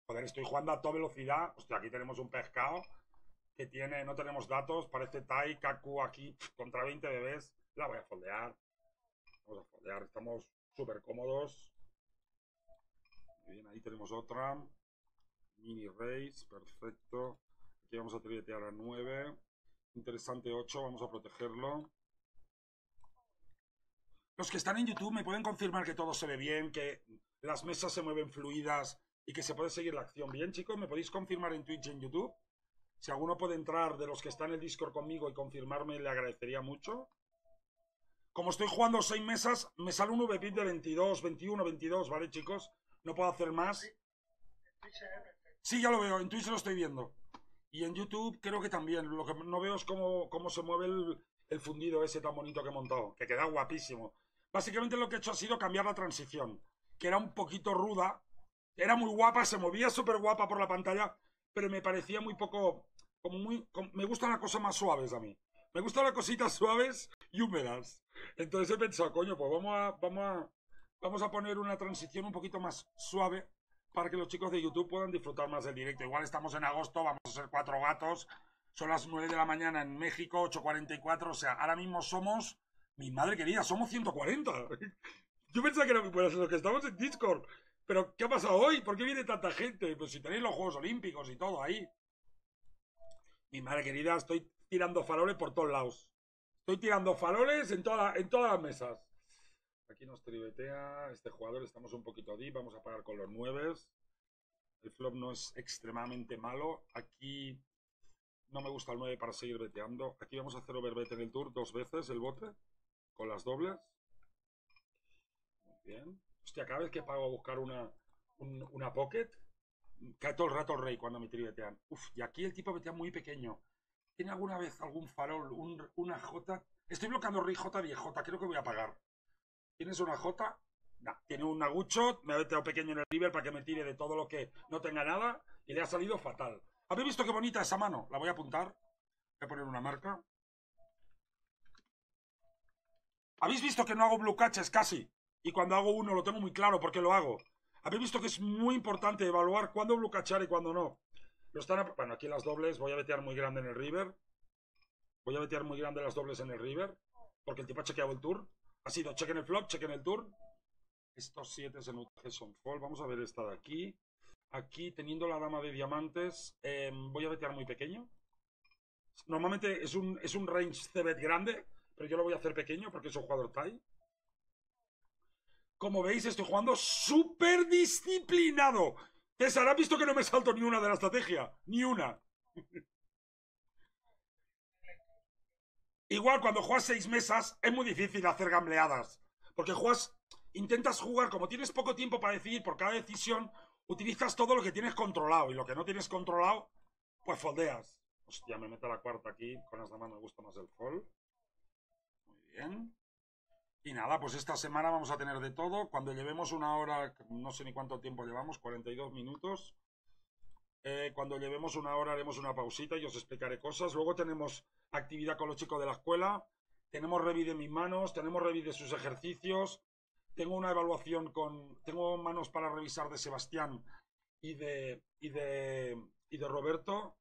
Joder, estoy jugando a toda velocidad. Hostia, aquí tenemos un pescado que tiene, no tenemos datos. Parece Tai, Kaku aquí contra 20 bebés. La voy a foldear. Vamos a foldear, estamos súper cómodos. bien, ahí tenemos otra. Mini race, perfecto. Aquí vamos a trivetear a 9. Interesante 8, vamos a protegerlo. Los que están en YouTube me pueden confirmar que todo se ve bien, que las mesas se mueven fluidas y que se puede seguir la acción bien, chicos. ¿Me podéis confirmar en Twitch y en YouTube? Si alguno puede entrar de los que están en el Discord conmigo y confirmarme, le agradecería mucho. Como estoy jugando 6 mesas, me sale un VP de 22, 21, 22, ¿vale, chicos? No puedo hacer más. Sí, ya lo veo, en Twitch lo estoy viendo. Y en YouTube creo que también. Lo que no veo es cómo, cómo se mueve el, fundido ese tan bonito que he montado, que queda guapísimo. Básicamente lo que he hecho ha sido cambiar la transición, que era un poquito ruda, era muy guapa, se movía súper guapa por la pantalla, pero me parecía muy poco, como muy, me gustan las cosas más suaves a mí. Me gustan las cositas [LAUGHS] suaves y húmedas. Entonces he pensado, coño, pues vamos a, vamos a, vamos a poner una transición un poquito más suave para que los chicos de YouTube puedan disfrutar más del directo. Igual estamos en agosto, vamos a ser cuatro gatos Son las 9 de la mañana en México, 8.44. O sea, ahora mismo somos, mi madre querida, somos 140. [LAUGHS] Yo pensaba que era pues, los que estamos en Discord. Pero, ¿qué ha pasado hoy? ¿Por qué viene tanta gente? Pues si tenéis los Juegos Olímpicos y todo ahí. Mi madre querida, estoy tirando faroles por todos lados. Estoy tirando faroles en, toda, en todas las mesas. Aquí nos tribetea este jugador, estamos un poquito deep, vamos a pagar con los nueves. El flop no es extremadamente malo. Aquí no me gusta el 9 para seguir beteando. Aquí vamos a hacer overbet en el tour dos veces el bote, con las dobles. Muy bien. Hostia, cada vez que pago a buscar una, una pocket, cae todo el rato el rey cuando me tribetean. Uf, y aquí el tipo betea muy pequeño. ¿Tiene alguna vez algún farol, una J? Estoy bloqueando rey J 10 J, creo que voy a pagar. ¿Tienes una J? No. Tiene un agucho, me ha metido pequeño en el river para que me tire de todo lo que no tenga nada y le ha salido fatal. ¿Habéis visto qué bonita esa mano? La voy a apuntar. Voy a poner una marca. ¿Habéis visto que no hago blue catches casi? Y cuando hago uno lo tengo muy claro porque lo hago. ¿Habéis visto que es muy importante evaluar cuándo catchar y cuándo no? Lo están, bueno, aquí las dobles voy a vetear muy grande en el river. Voy a vetear muy grande las dobles en el river. Porque el tipo ha chequeado el tour. Ha sido check en el flop, check en el tour. Estos siete son fall. Vamos a ver esta de aquí. Aquí, teniendo la dama de diamantes, em, voy a vetear muy pequeño. Normalmente es un, es un range CBET grande, pero yo lo voy a hacer pequeño porque es un jugador TIE. Como veis, estoy jugando súper disciplinado. César, ¿has visto que no me salto ni una de la estrategia? Ni una. Igual cuando juegas seis mesas es muy difícil hacer gambleadas. Porque juegas, intentas jugar, como tienes poco tiempo para decidir por cada decisión, utilizas todo lo que tienes controlado. Y lo que no tienes controlado, pues foldeas. Hostia, me meto la cuarta aquí. Con esta mano me gusta más el fold. Muy bien. Y nada, pues esta semana vamos a tener de todo. Cuando llevemos una hora, no sé ni cuánto tiempo llevamos, 42 minutos. Eh, cuando llevemos una hora haremos una pausita y os explicaré cosas. Luego tenemos actividad con los chicos de la escuela. Tenemos revi de mis manos, tenemos revi de sus ejercicios. Tengo una evaluación con. Tengo manos para revisar de Sebastián y de. y de. y de Roberto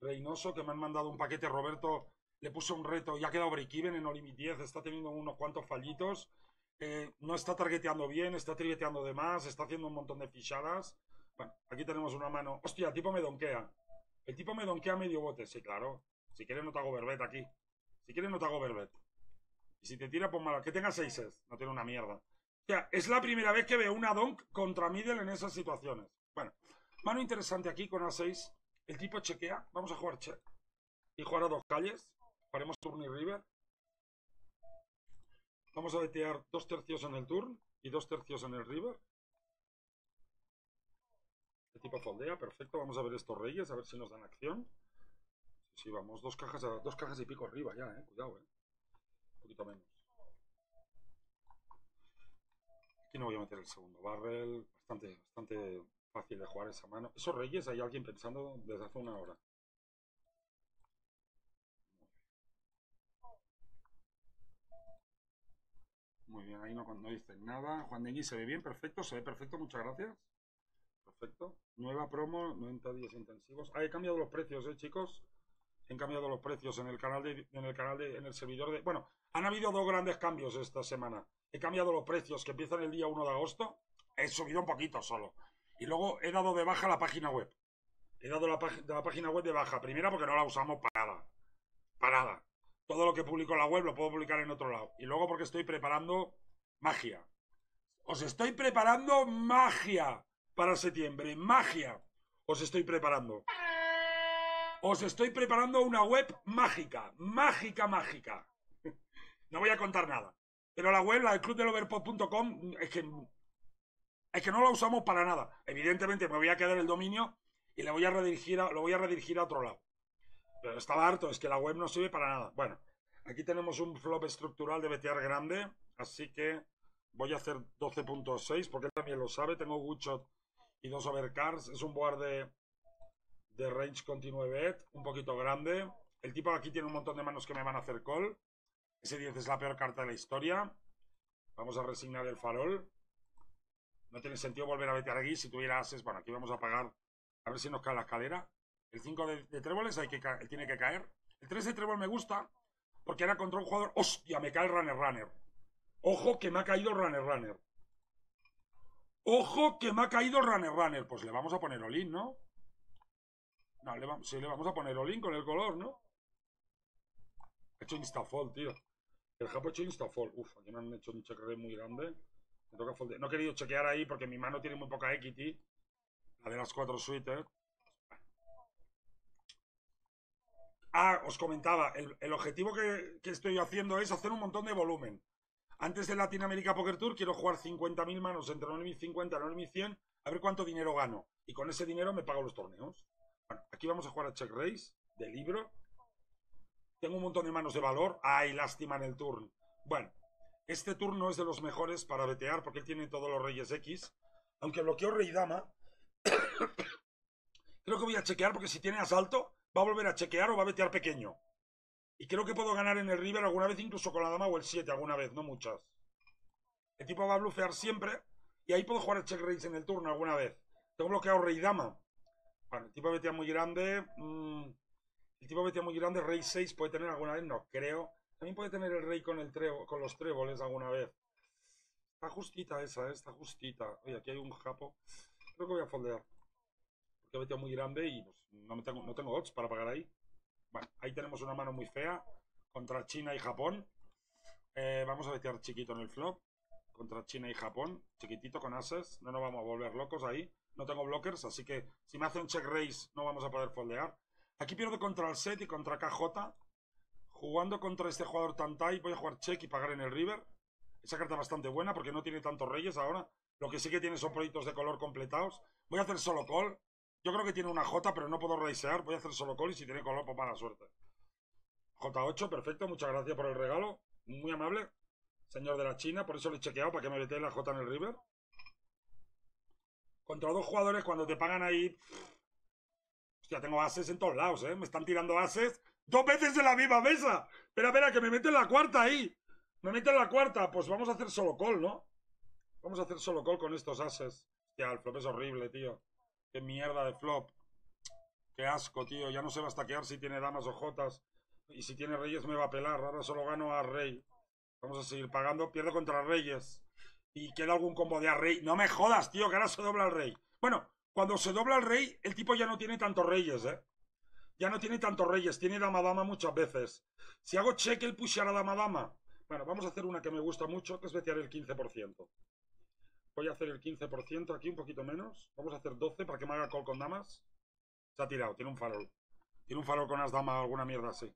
Reynoso, que me han mandado un paquete. Roberto le puso un reto y ha quedado break-even en Olimit 10. Está teniendo unos cuantos fallitos. Eh, no está targeteando bien, está triveteando de más, está haciendo un montón de fichadas. Bueno, aquí tenemos una mano. Hostia, el tipo me donkea. El tipo me donkea medio bote. Sí, claro. Si quieres no te hago verbet aquí. Si quieres no te hago verbet. Y si te tira, pues mala. Que tenga seises. No tiene una mierda. O sea, es la primera vez que veo una donk contra middle en esas situaciones. Bueno, mano interesante aquí con A6. El tipo chequea. Vamos a jugar check. Y jugar a dos calles. Haremos turn y river. Vamos a vetear dos tercios en el turn y dos tercios en el river. El tipo foldea, perfecto. Vamos a ver estos reyes, a ver si nos dan acción. Sí, vamos, dos cajas, dos cajas y pico arriba ya, eh. Cuidado, eh. Un poquito menos. Aquí no voy a meter el segundo barrel. Bastante, bastante fácil de jugar esa mano. Esos reyes hay alguien pensando desde hace una hora. Muy bien, ahí no, no dicen nada. Juan Dengui se ve bien, perfecto, se ve perfecto, muchas gracias. Perfecto. Nueva promo, 90 días intensivos. Ah, he cambiado los precios, eh, chicos. He cambiado los precios en el canal de, en el canal de, en el servidor de. Bueno, han habido dos grandes cambios esta semana. He cambiado los precios que empiezan el día 1 de agosto. He subido un poquito solo. Y luego he dado de baja la página web. He dado la, la página web de baja. Primera porque no la usamos para nada todo lo que publico en la web lo puedo publicar en otro lado. Y luego porque estoy preparando magia. Os estoy preparando magia para septiembre. Magia. Os estoy preparando. Os estoy preparando una web mágica. Mágica, mágica. [LAUGHS] No voy a contar nada. Pero la web, la del clubdeloverpod.com, es que, es que no la usamos para nada. Evidentemente me voy a quedar el dominio y le voy a redirigir lo voy a redirigir a otro lado. Pero estaba harto, es que la web no sirve para nada. Bueno, aquí tenemos un flop estructural de BTR grande, así que voy a hacer 12.6 porque él también lo sabe. Tengo Woodshot y dos overcars. Es un board de, de range continue bet, un poquito grande. El tipo aquí tiene un montón de manos que me van a hacer call. Ese 10 es la peor carta de la historia. Vamos a resignar el farol. No tiene sentido volver a vetear aquí si tuviera ases. Bueno, aquí vamos a pagar. A ver si nos cae la escalera. El 5 de, de tréboles hay que tiene que caer. El 3 de trébol me gusta porque era contra un jugador. ¡Hostia! Me cae el runner runner. Ojo que me ha caído runner runner. Ojo que me ha caído runner runner. Pues le vamos a poner olín, ¿no? No, le vamos, sí, le vamos a poner olín con el color, ¿no? He hecho instafall, tío. El Japo ha hecho instafall. Uf, aquí me han hecho un raise muy grande. Me toca foldear. No he querido chequear ahí porque mi mano tiene muy poca equity. La de las cuatro suites. Ah, os comentaba, el, objetivo que, estoy haciendo es hacer un montón de volumen. Antes del Latinoamérica Poker Tour quiero jugar 50.000 manos entre 9.050 y 9.100 a ver cuánto dinero gano. Y con ese dinero me pago los torneos. Bueno, aquí vamos a jugar a Check Race de libro. Tengo un montón de manos de valor. Ay, lástima en el turn. Bueno, este turno es de los mejores para vetear porque él tiene todos los reyes X. Aunque bloqueó rey dama. [COUGHS] Creo que voy a chequear porque si tiene asalto va a volver a chequear o va a vetear pequeño. Y creo que puedo ganar en el river alguna vez incluso con la dama o el 7 alguna vez, no muchas. El tipo va a blufear siempre y ahí puedo jugar el check raise en el turno alguna vez. Tengo bloqueado rey dama. Bueno, el tipo vetea muy grande. mm, el tipo vetea muy grande, rey 6 puede tener alguna vez, no creo. También puede tener el rey con, el trevo- con los tréboles alguna vez. Está justita esa, ¿eh? está justita. Oye, aquí hay un japo. Creo que voy a foldear. Vetea muy grande y pues, no, tengo, no tengo odds para pagar ahí. Bueno, ahí tenemos una mano muy fea contra China y Japón. Eh, vamos a vetear chiquito en el flop. Contra China y Japón. Chiquitito con ases. No nos vamos a volver locos ahí. No tengo blockers, así que si me hace un check raise no vamos a poder foldear. Aquí pierdo contra el set y contra KJ. Jugando contra este jugador Tantai voy a jugar check y pagar en el river. Esa carta bastante buena porque no tiene tantos reyes ahora. Lo que sí que tiene son proyectos de color completados. Voy a hacer solo call. Yo creo que tiene una J, pero no puedo raisear. Voy a hacer solo call y si tiene color, pues mala suerte. J8, perfecto. Muchas gracias por el regalo. Muy amable. Señor de la China, por eso le he chequeado para que me mete la J en el river. Contra dos jugadores, cuando te pagan ahí. Hostia, tengo ases en todos lados, ¿eh? Me están tirando ases dos veces en la misma mesa. Espera, espera, que me meten la cuarta ahí. Me meten la cuarta. Pues vamos a hacer solo call, ¿no? Vamos a hacer solo call con estos ases. Hostia, el flop es horrible, tío. Qué mierda de flop. Qué asco, tío. Ya no se va a stackear si tiene damas o jotas. Y si tiene reyes me va a pelar. Ahora solo gano a rey. Vamos a seguir pagando. Pierdo contra reyes. Y queda algún combo de a rey. No me jodas, tío, que ahora se dobla el rey. Bueno, cuando se dobla el rey, el tipo ya no tiene tantos reyes, ¿eh? Ya no tiene tantos reyes. Tiene dama-dama muchas veces. Si hago check, el push a la dama-dama. Bueno, vamos a hacer una que me gusta mucho, que es vetear el 15%. Voy a hacer el 15% aquí, un poquito menos. Vamos a hacer 12 para que me haga call con damas. Se ha tirado, tiene un farol. Tiene un farol con las damas, alguna mierda así.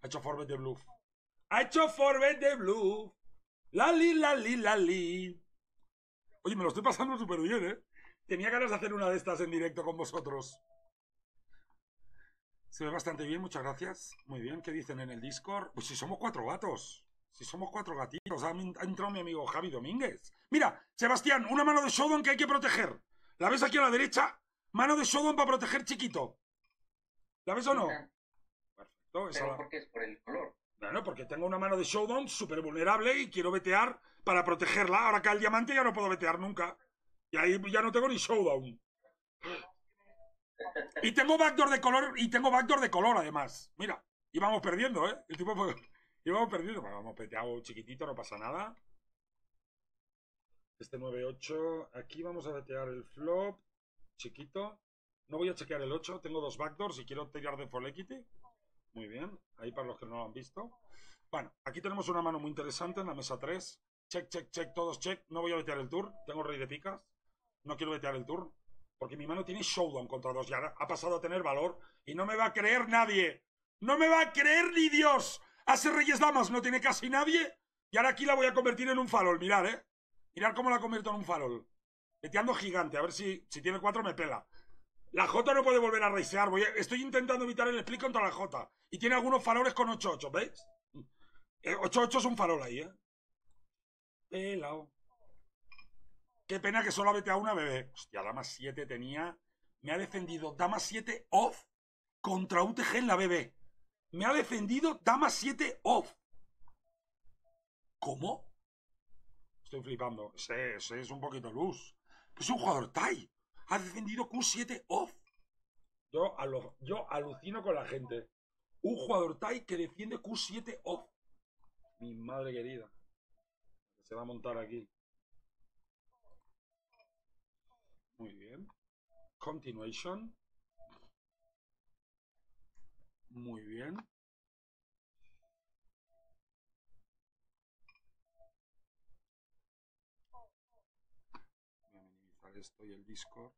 Ha hecho forbet de bluff. Ha hecho forbet de bluff. Lali, lali, lali. Oye, me lo estoy pasando súper bien, ¿eh? Tenía ganas de hacer una de estas en directo con vosotros. Se ve bastante bien, muchas gracias. Muy bien, ¿qué dicen en el Discord? Pues si somos cuatro gatos. Si somos cuatro gatitos. Ha, entrado mi amigo Javi Domínguez. Mira, Sebastián, una mano de Sodom que hay que proteger. ¿La ves aquí a la derecha? Mano de Sodom para proteger chiquito. ¿La ves o no? Perfecto, esa Pero la- porque es por el color. Bueno, porque tengo una mano de Showdown súper vulnerable y quiero vetear para protegerla. Ahora que al diamante ya no puedo vetear nunca. Y ahí ya no tengo ni Showdown. Y tengo backdoor de color, y tengo backdoor de color además. Mira, íbamos perdiendo, ¿eh? El tipo fue- íbamos perdiendo. Bueno, hemos veteado chiquitito, no pasa nada. Este 9-8. Aquí vamos a vetear el flop. Chiquito. No voy a chequear el 8. Tengo dos backdoors y quiero tirar de full equity. Muy bien. Ahí para los que no lo han visto. Bueno, aquí tenemos una mano muy interesante en la mesa 3. Check, check, check, todos check. No voy a vetear el tour. Tengo rey de picas. No quiero vetear el tour. Porque mi mano tiene showdown contra dos. Y ahora ha pasado a tener valor. Y no me va a creer nadie. No me va a creer ni Dios. Hace reyes damas, no tiene casi nadie. Y ahora aquí la voy a convertir en un farol. Mirad, eh. Mirad cómo la convierto en un farol. Veteando gigante. A ver si, si tiene cuatro me pela. La J no puede volver a raisear. Voy estoy intentando evitar el split contra la J. Y tiene algunos faroles con 8-8, ¿veis? Eh, 8-8 es un farol ahí, ¿eh? Pelao. Qué pena que solo vete a una bebé. Hostia, Dama 7 tenía. Me ha defendido Dama 7 off contra UTG en la BB. Me ha defendido Dama 7 off. ¿Cómo? Estoy flipando. Ese, ese es un poquito luz. Es un jugador Tai. Ha defendido Q7 off. Yo, yo alucino con la gente. Un jugador Thai que defiende Q7 off. Mi madre querida. Se va a montar aquí. Muy bien. Continuation. Muy bien. Voy a minimizar esto y el Discord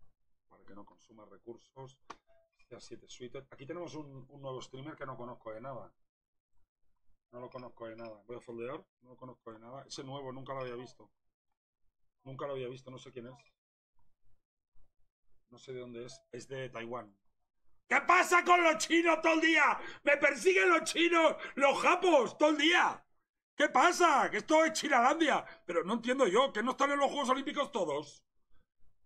para que no consuma recursos. Ya 7 suites. Aquí tenemos un, un nuevo streamer que no conozco de nada. No lo conozco de nada. Voy a foldear. No lo conozco de nada. Ese nuevo nunca lo había visto. Nunca lo había visto. No sé quién es. No sé de dónde es. Es de Taiwán. ¿Qué pasa con los chinos todo el día? ¡Me persiguen los chinos! ¡Los japos! ¡Todo el día! ¿Qué pasa? Que esto es Chinalandia. Pero no entiendo yo. ¿Que no están en los Juegos Olímpicos todos?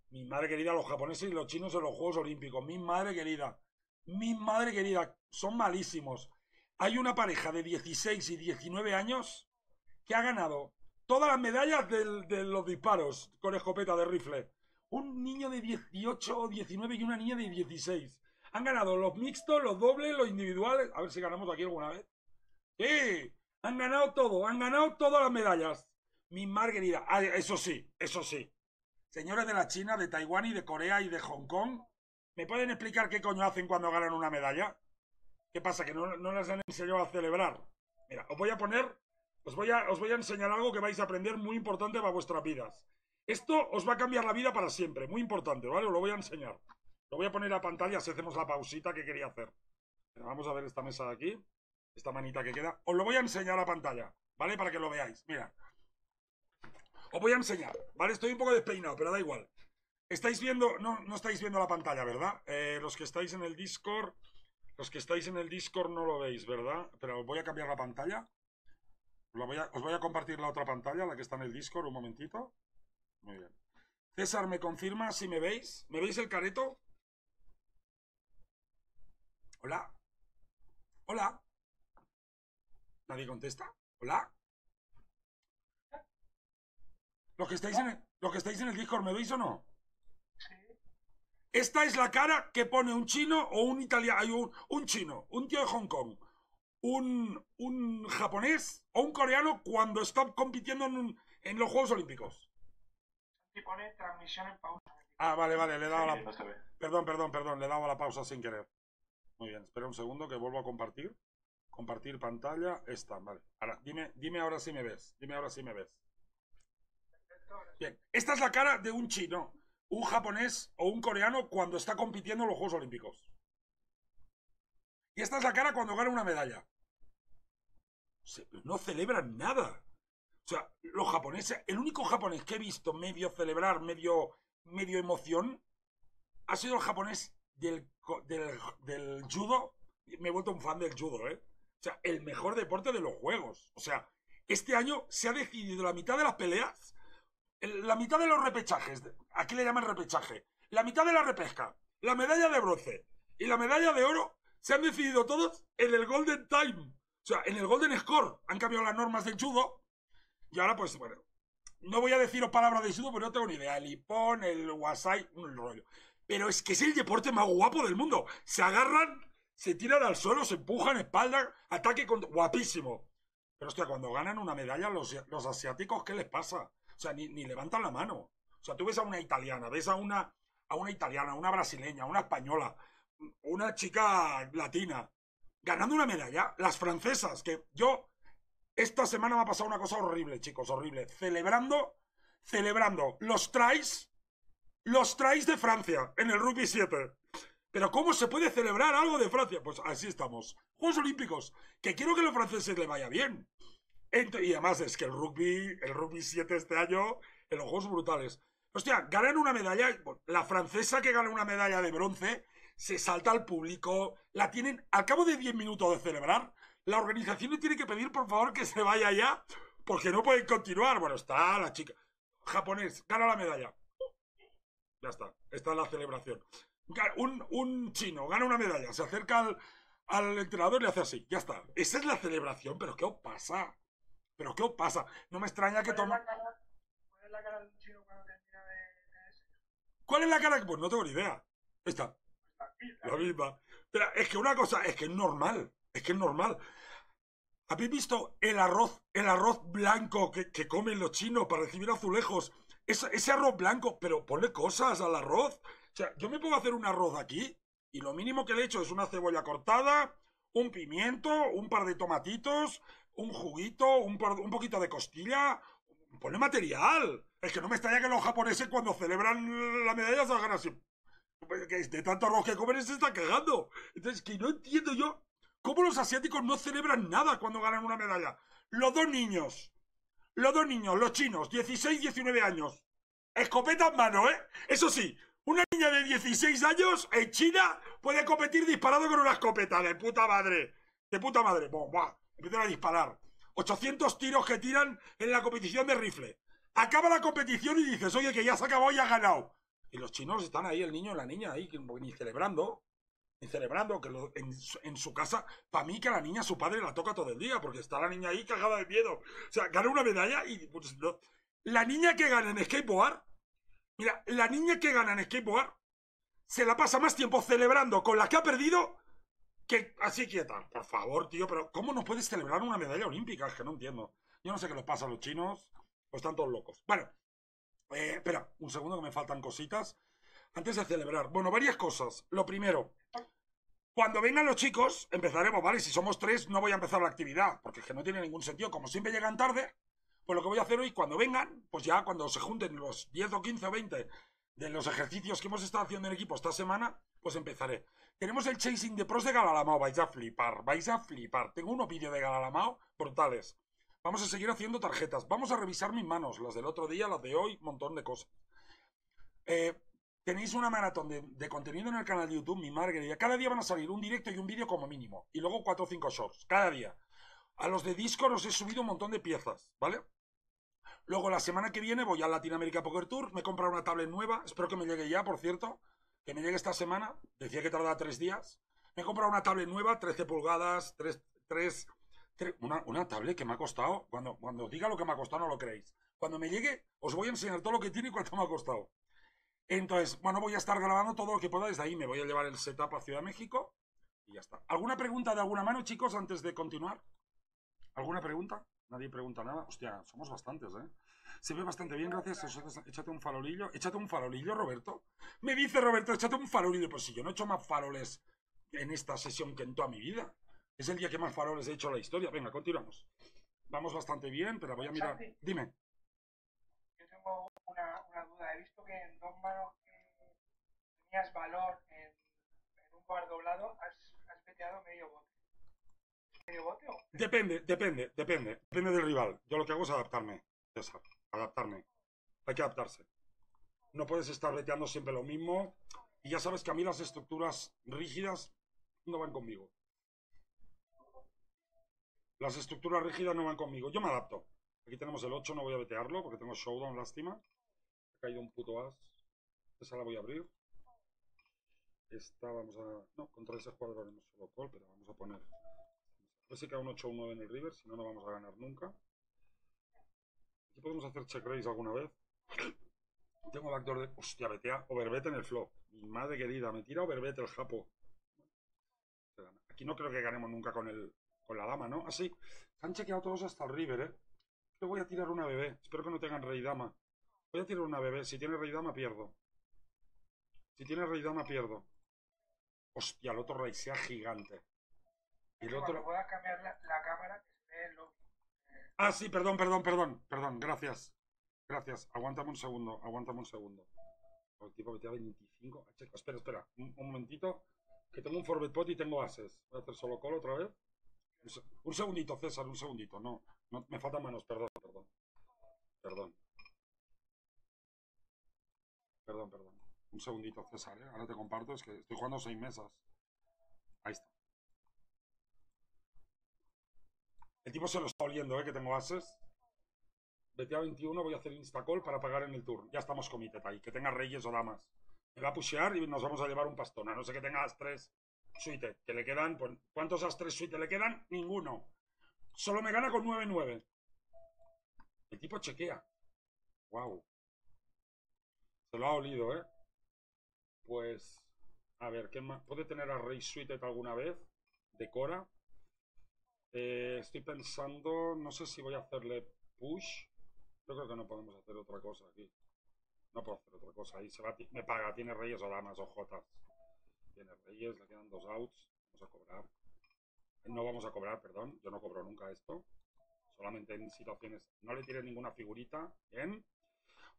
Mi madre querida, los japoneses y los chinos en los Juegos Olímpicos. Mi madre querida. Mi madre querida. Son malísimos. Hay una pareja de 16 y 19 años que ha ganado todas las medallas de los disparos con escopeta de rifle. Un niño de 18 o 19 y una niña de 16. Han ganado los mixtos, los dobles, los individuales. A ver si ganamos aquí alguna vez. Sí, han ganado todo, han ganado todas las medallas. Mi madre querida. Ah, eso sí, eso sí. Señores de la China, de Taiwán y de Corea y de Hong Kong, ¿me pueden explicar qué coño hacen cuando ganan una medalla? ¿Qué pasa? ¿Que no, no les han enseñado a celebrar? Mira, os voy a poner, os voy a, os voy a enseñar algo que vais a aprender muy importante para vuestras vidas. Esto os va a cambiar la vida para siempre, muy importante, ¿vale? Os lo voy a enseñar. Lo voy a poner a pantalla si hacemos la pausita que quería hacer. Vamos a ver esta mesa de aquí, esta manita que queda. Os lo voy a enseñar a pantalla, ¿vale? Para que lo veáis. Mira. Os voy a enseñar, ¿vale? Estoy un poco despeinado, pero da igual. Estáis viendo, no, no estáis viendo la pantalla, ¿verdad? Eh, los que estáis en el Discord, los que estáis en el Discord no lo veis, ¿verdad? Pero voy a cambiar la pantalla. Lo voy a- os voy a compartir la otra pantalla, la que está en el Discord, un momentito. Muy bien. César, ¿me confirma si me veis? ¿Me veis el careto? Hola. Hola. ¿Nadie contesta? ¿Hola? Los que estáis en el, los que estáis en el Discord, ¿me veis o no? Sí. Esta es la cara que pone un chino o un italiano, hay un, un chino, un tío de Hong Kong, un, un japonés o un coreano cuando está compitiendo en, un- en los Juegos Olímpicos. Y pone transmisión en pausa. Ah, vale, vale, le he dado la... no. Perdón, perdón, perdón, le he dado la pausa sin querer. Muy bien, espera un segundo que vuelvo a compartir. Compartir pantalla, esta, vale. Ahora, dime, dime ahora si me ves, dime ahora si me ves. Bien, esta es la cara de un chino, un japonés o un coreano cuando está compitiendo en los Juegos Olímpicos. Y esta es la cara cuando gana una medalla. No celebran nada. O sea, los japoneses, el único japonés que he visto medio celebrar, medio, medio emoción, ha sido el japonés del, del, del judo. Me he vuelto un fan del judo, ¿eh? O sea, el mejor deporte de los juegos. O sea, este año se ha decidido la mitad de las peleas, el- la mitad de los repechajes, aquí le llaman repechaje, la mitad de la repesca, la medalla de bronce y la medalla de oro se han decidido todos en el Golden Time. O sea, en el Golden Score. Han cambiado las normas del judo. Y ahora, pues, bueno, no voy a deciros palabras de judo, pero no tengo ni idea. El hipón, el wasai, un rollo. Pero es que es el deporte más guapo del mundo. Se agarran, se tiran al suelo, se empujan, espalda, ataque con... Guapísimo. Pero hostia, cuando ganan una medalla, los, los asiáticos, ¿qué les pasa? O sea, ni, ni levantan la mano. O sea, tú ves a una italiana, ves a una, a una italiana, una brasileña, una española, una chica latina, ganando una medalla. Las francesas, que yo... Esta semana me ha pasado una cosa horrible, chicos, horrible. Celebrando, celebrando los tries, los tries de Francia en el rugby 7. Pero ¿cómo se puede celebrar algo de Francia? Pues así estamos. Juegos Olímpicos. Que quiero que a los franceses le vaya bien. Ent- y además es que el rugby, el rugby 7 este año, en los Juegos brutales. Hostia, ganan una medalla. La francesa que gana una medalla de bronce se salta al público. La tienen al cabo de 10 minutos de celebrar. La organización le tiene que pedir por favor que se vaya ya. Porque no pueden continuar. Bueno, está la chica. Japonés, gana la medalla. Ya está. Esta es la celebración. Un, un chino gana una medalla, se acerca al, al entrenador y le hace así. Ya está. Esa es la celebración, pero ¿qué os pasa? ¿Pero qué os pasa? No me extraña que ¿Cuál es toma... la cara- cuál es la cara de un chino cuando termina de, de ese? ¿Cuál es la cara? Pues no tengo ni idea. Esta. La misma. Pero es que una cosa, es que es normal. Es que es normal. ¿Habéis visto el arroz, el arroz blanco que, que comen los chinos para recibir azulejos? Ese, ese arroz blanco, pero ponle cosas al arroz. O sea, yo me puedo hacer un arroz aquí y lo mínimo que le he hecho es una cebolla cortada, un pimiento, un par de tomatitos, un juguito, un, par- un poquito de costilla. Ponle material. Es que no me extraña que los japoneses cuando celebran la medalla se hagan así. De tanto arroz que comen se están cagando. Entonces, que no entiendo yo cómo los asiáticos no celebran nada cuando ganan una medalla. Los dos niños. Los dos niños, los chinos, 16 19 años. Escopeta en mano, ¿eh? Eso sí, una niña de 16 años en China puede competir disparado con una escopeta. De puta madre. De puta madre. Bom, buah, Empiezan a disparar. 800 tiros que tiran en la competición de rifle. Acaba la competición y dices, oye, que ya se acabó y ha ganado. Y los chinos están ahí, el niño y la niña ahí, ni celebrando. Ni celebrando, que lo- en, en su casa, para mí que la niña su padre la toca todo el día, porque está la niña ahí cagada de miedo. O sea, gana una medalla y pues. La niña que gana en skateboard, mira, la niña que gana en skateboard se la pasa más tiempo celebrando con la que ha perdido que así quieta. Por favor, tío, pero ¿cómo no puedes celebrar una medalla olímpica? Es que no entiendo. Yo no sé qué les pasa a los chinos, pues están todos locos. Bueno, eh, espera, un segundo que me faltan cositas. Antes de celebrar, bueno, varias cosas. Lo primero, cuando vengan los chicos, empezaremos, ¿vale? Si somos tres, no voy a empezar la actividad, porque es que no tiene ningún sentido. Como siempre llegan tarde, pues lo que voy a hacer hoy, cuando vengan, pues ya cuando se junten los 10 o 15 o 20 de los ejercicios que hemos estado haciendo en equipo esta semana, pues empezaré. Tenemos el Chasing de Pros de Galalamao, vais a flipar, vais a flipar. Tengo unos vídeos de Galalamao brutales. Vamos a seguir haciendo tarjetas. Vamos a revisar mis manos, las del otro día, las de hoy, montón de cosas. Eh, tenéis una maratón de, de contenido en el canal de YouTube, mi madre querida. Cada día van a salir un directo y un vídeo como mínimo. Y luego cuatro o cinco shorts, cada día. A los de Discord os he subido un montón de piezas, ¿vale? Luego la semana que viene voy a Latinoamérica Poker Tour, me he comprado una tablet nueva, espero que me llegue ya, por cierto, que me llegue esta semana, decía que tardaba tres días. Me he comprado una tablet nueva, 13 pulgadas, 3, 3, una, una tablet que me ha costado, cuando, cuando os diga lo que me ha costado no lo creéis. Cuando me llegue os voy a enseñar todo lo que tiene y cuánto me ha costado. Entonces, bueno, voy a estar grabando todo lo que pueda desde ahí, me voy a llevar el setup a Ciudad de México y ya está. ¿Alguna pregunta de alguna mano, chicos, antes de continuar? ¿Alguna pregunta? Nadie pregunta nada. Hostia, somos bastantes, ¿eh? Se ve bastante bien, gracias. Échate- un farolillo. Échate un farolillo, Roberto. Me dice Roberto, échate un farolillo. Pues si yo no he hecho más faroles en esta sesión que en toda mi vida. Es el día que más faroles he hecho en la historia. Venga, continuamos. Vamos bastante bien, pero voy a mirar. Dime. Tengo una, una duda. He visto que en dos manos que tenías valor en, un bar doblado, has, has veteado medio bote. ¿Medio bote o? Depende, depende, depende. Depende del rival. Yo lo que hago es adaptarme. Adaptarme. Hay que adaptarse. No puedes estar veteando siempre lo mismo. Y ya sabes que a mí las estructuras rígidas no van conmigo. Las estructuras rígidas no van conmigo. Yo me adapto. Aquí tenemos el 8, no voy a vetearlo porque tengo showdown, lástima. Ha caído un puto as. Esa la voy a abrir. Esta vamos a... No, contra ese jugador haremos solo call, pero vamos a poner... A ver si cae un 8 o un 9 en el river, si no, no vamos a ganar nunca. Aquí podemos hacer check raise alguna vez. Tengo backdoor de... Hostia, vetea overbet en el flop. Mi madre querida, me tira overbet el japo. Aquí no creo que ganemos nunca con el con la dama, ¿no? Así. Se han chequeado todos hasta el river, ¿eh? Yo voy a tirar una bebé. Espero que no tengan rey dama. Voy a tirar una bebé. Si tiene rey dama, pierdo. Si tiene rey dama, pierdo. Hostia, el otro rey sea gigante. Y el otro... puedas cambiar la, la cámara, que se ve el lobby. Ah, sí, perdón, perdón, perdón, perdón, gracias. Gracias, aguántame un segundo, aguántame un segundo. El tipo que te da 25. Ah, Espera, espera, un, un momentito. Que tengo un forward pot y tengo ases. Voy a hacer solo call otra vez. Un segundito, César, un segundito. No, no, me faltan manos, perdón, perdón. Perdón. Perdón, perdón. Un segundito, César, ¿eh? Ahora te comparto, es que estoy jugando seis mesas. Ahí está. El tipo se lo está oliendo, ¿eh? Que tengo ases. Vete a 21, voy a hacer instacall para pagar en el turno. Ya estamos comité ahí. Que tenga reyes o damas. Me va a pushear y nos vamos a llevar un pastón. No sé que tenga as 3 suite. Que le quedan, pues, ¿cuántos as 3 suite le quedan? Ninguno. Solo me gana con 9-9. El tipo chequea. Wow. Se lo ha olido, ¿eh? Pues A ver, ¿qué más? ¿Puede tener a Rey Suited alguna vez? Decora. Eh, estoy pensando, no sé si voy a hacerle push. Yo creo que no podemos hacer otra cosa aquí. No puedo hacer otra cosa. Ahí se va, me paga. Tiene reyes o damas o jotas. Tiene reyes, le quedan dos outs. Vamos a cobrar. No vamos a cobrar, perdón. Yo no cobro nunca esto. Solamente en situaciones. No le tire ninguna figurita. Bien.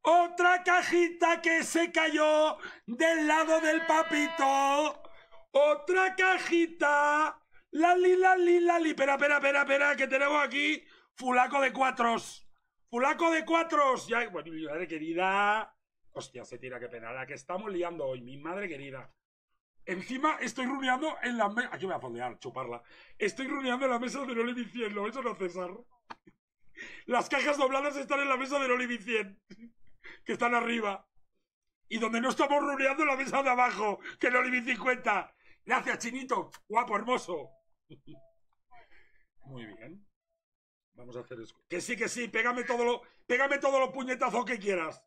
Otra cajita que se cayó del lado del papito. Otra cajita. Lali, lali, lali. Espera, espera, espera, espera, que tenemos aquí fulaco de cuatros. Fulaco de cuatros. Ya, bueno, mi madre querida. Hostia, se tira, qué pena. La que estamos liando hoy, mi madre querida. Encima estoy runeando en la mesa. Aquí voy a fondear, chuparla. Estoy runeando en la mesa de Loli 100. ¿Lo eso no, César? Las cajas dobladas están en la mesa de Loli 100. Que están arriba. Y donde no estamos runeando en la mesa de abajo. Que Loli 50. Gracias, chinito. Guapo, hermoso. Muy bien. Vamos a hacer eso. Que sí, que sí. Pégame todo lo, pégame todos los puñetazos que quieras.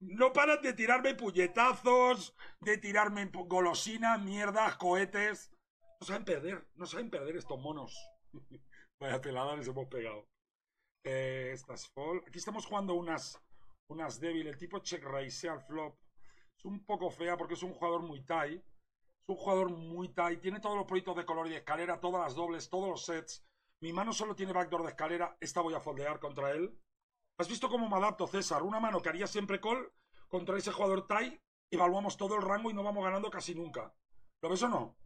No paras de tirarme puñetazos, de tirarme golosinas, mierdas, cohetes. No saben perder, no saben perder estos monos. [LAUGHS] Vaya pelada les hemos pegado. Eh, estas fall. Aquí estamos jugando unas, unas débil. El tipo check raise al flop. Es un poco fea porque es un jugador muy tight. Es un jugador muy tight. Tiene todos los proyectos de color y de escalera, todas las dobles, todos los sets. Mi mano solo tiene backdoor de escalera. Esta voy a foldear contra él. ¿Has visto cómo me adapto, César? Una mano que haría siempre call contra ese jugador Tai, evaluamos todo el rango y no vamos ganando casi nunca. ¿Lo ves o no? O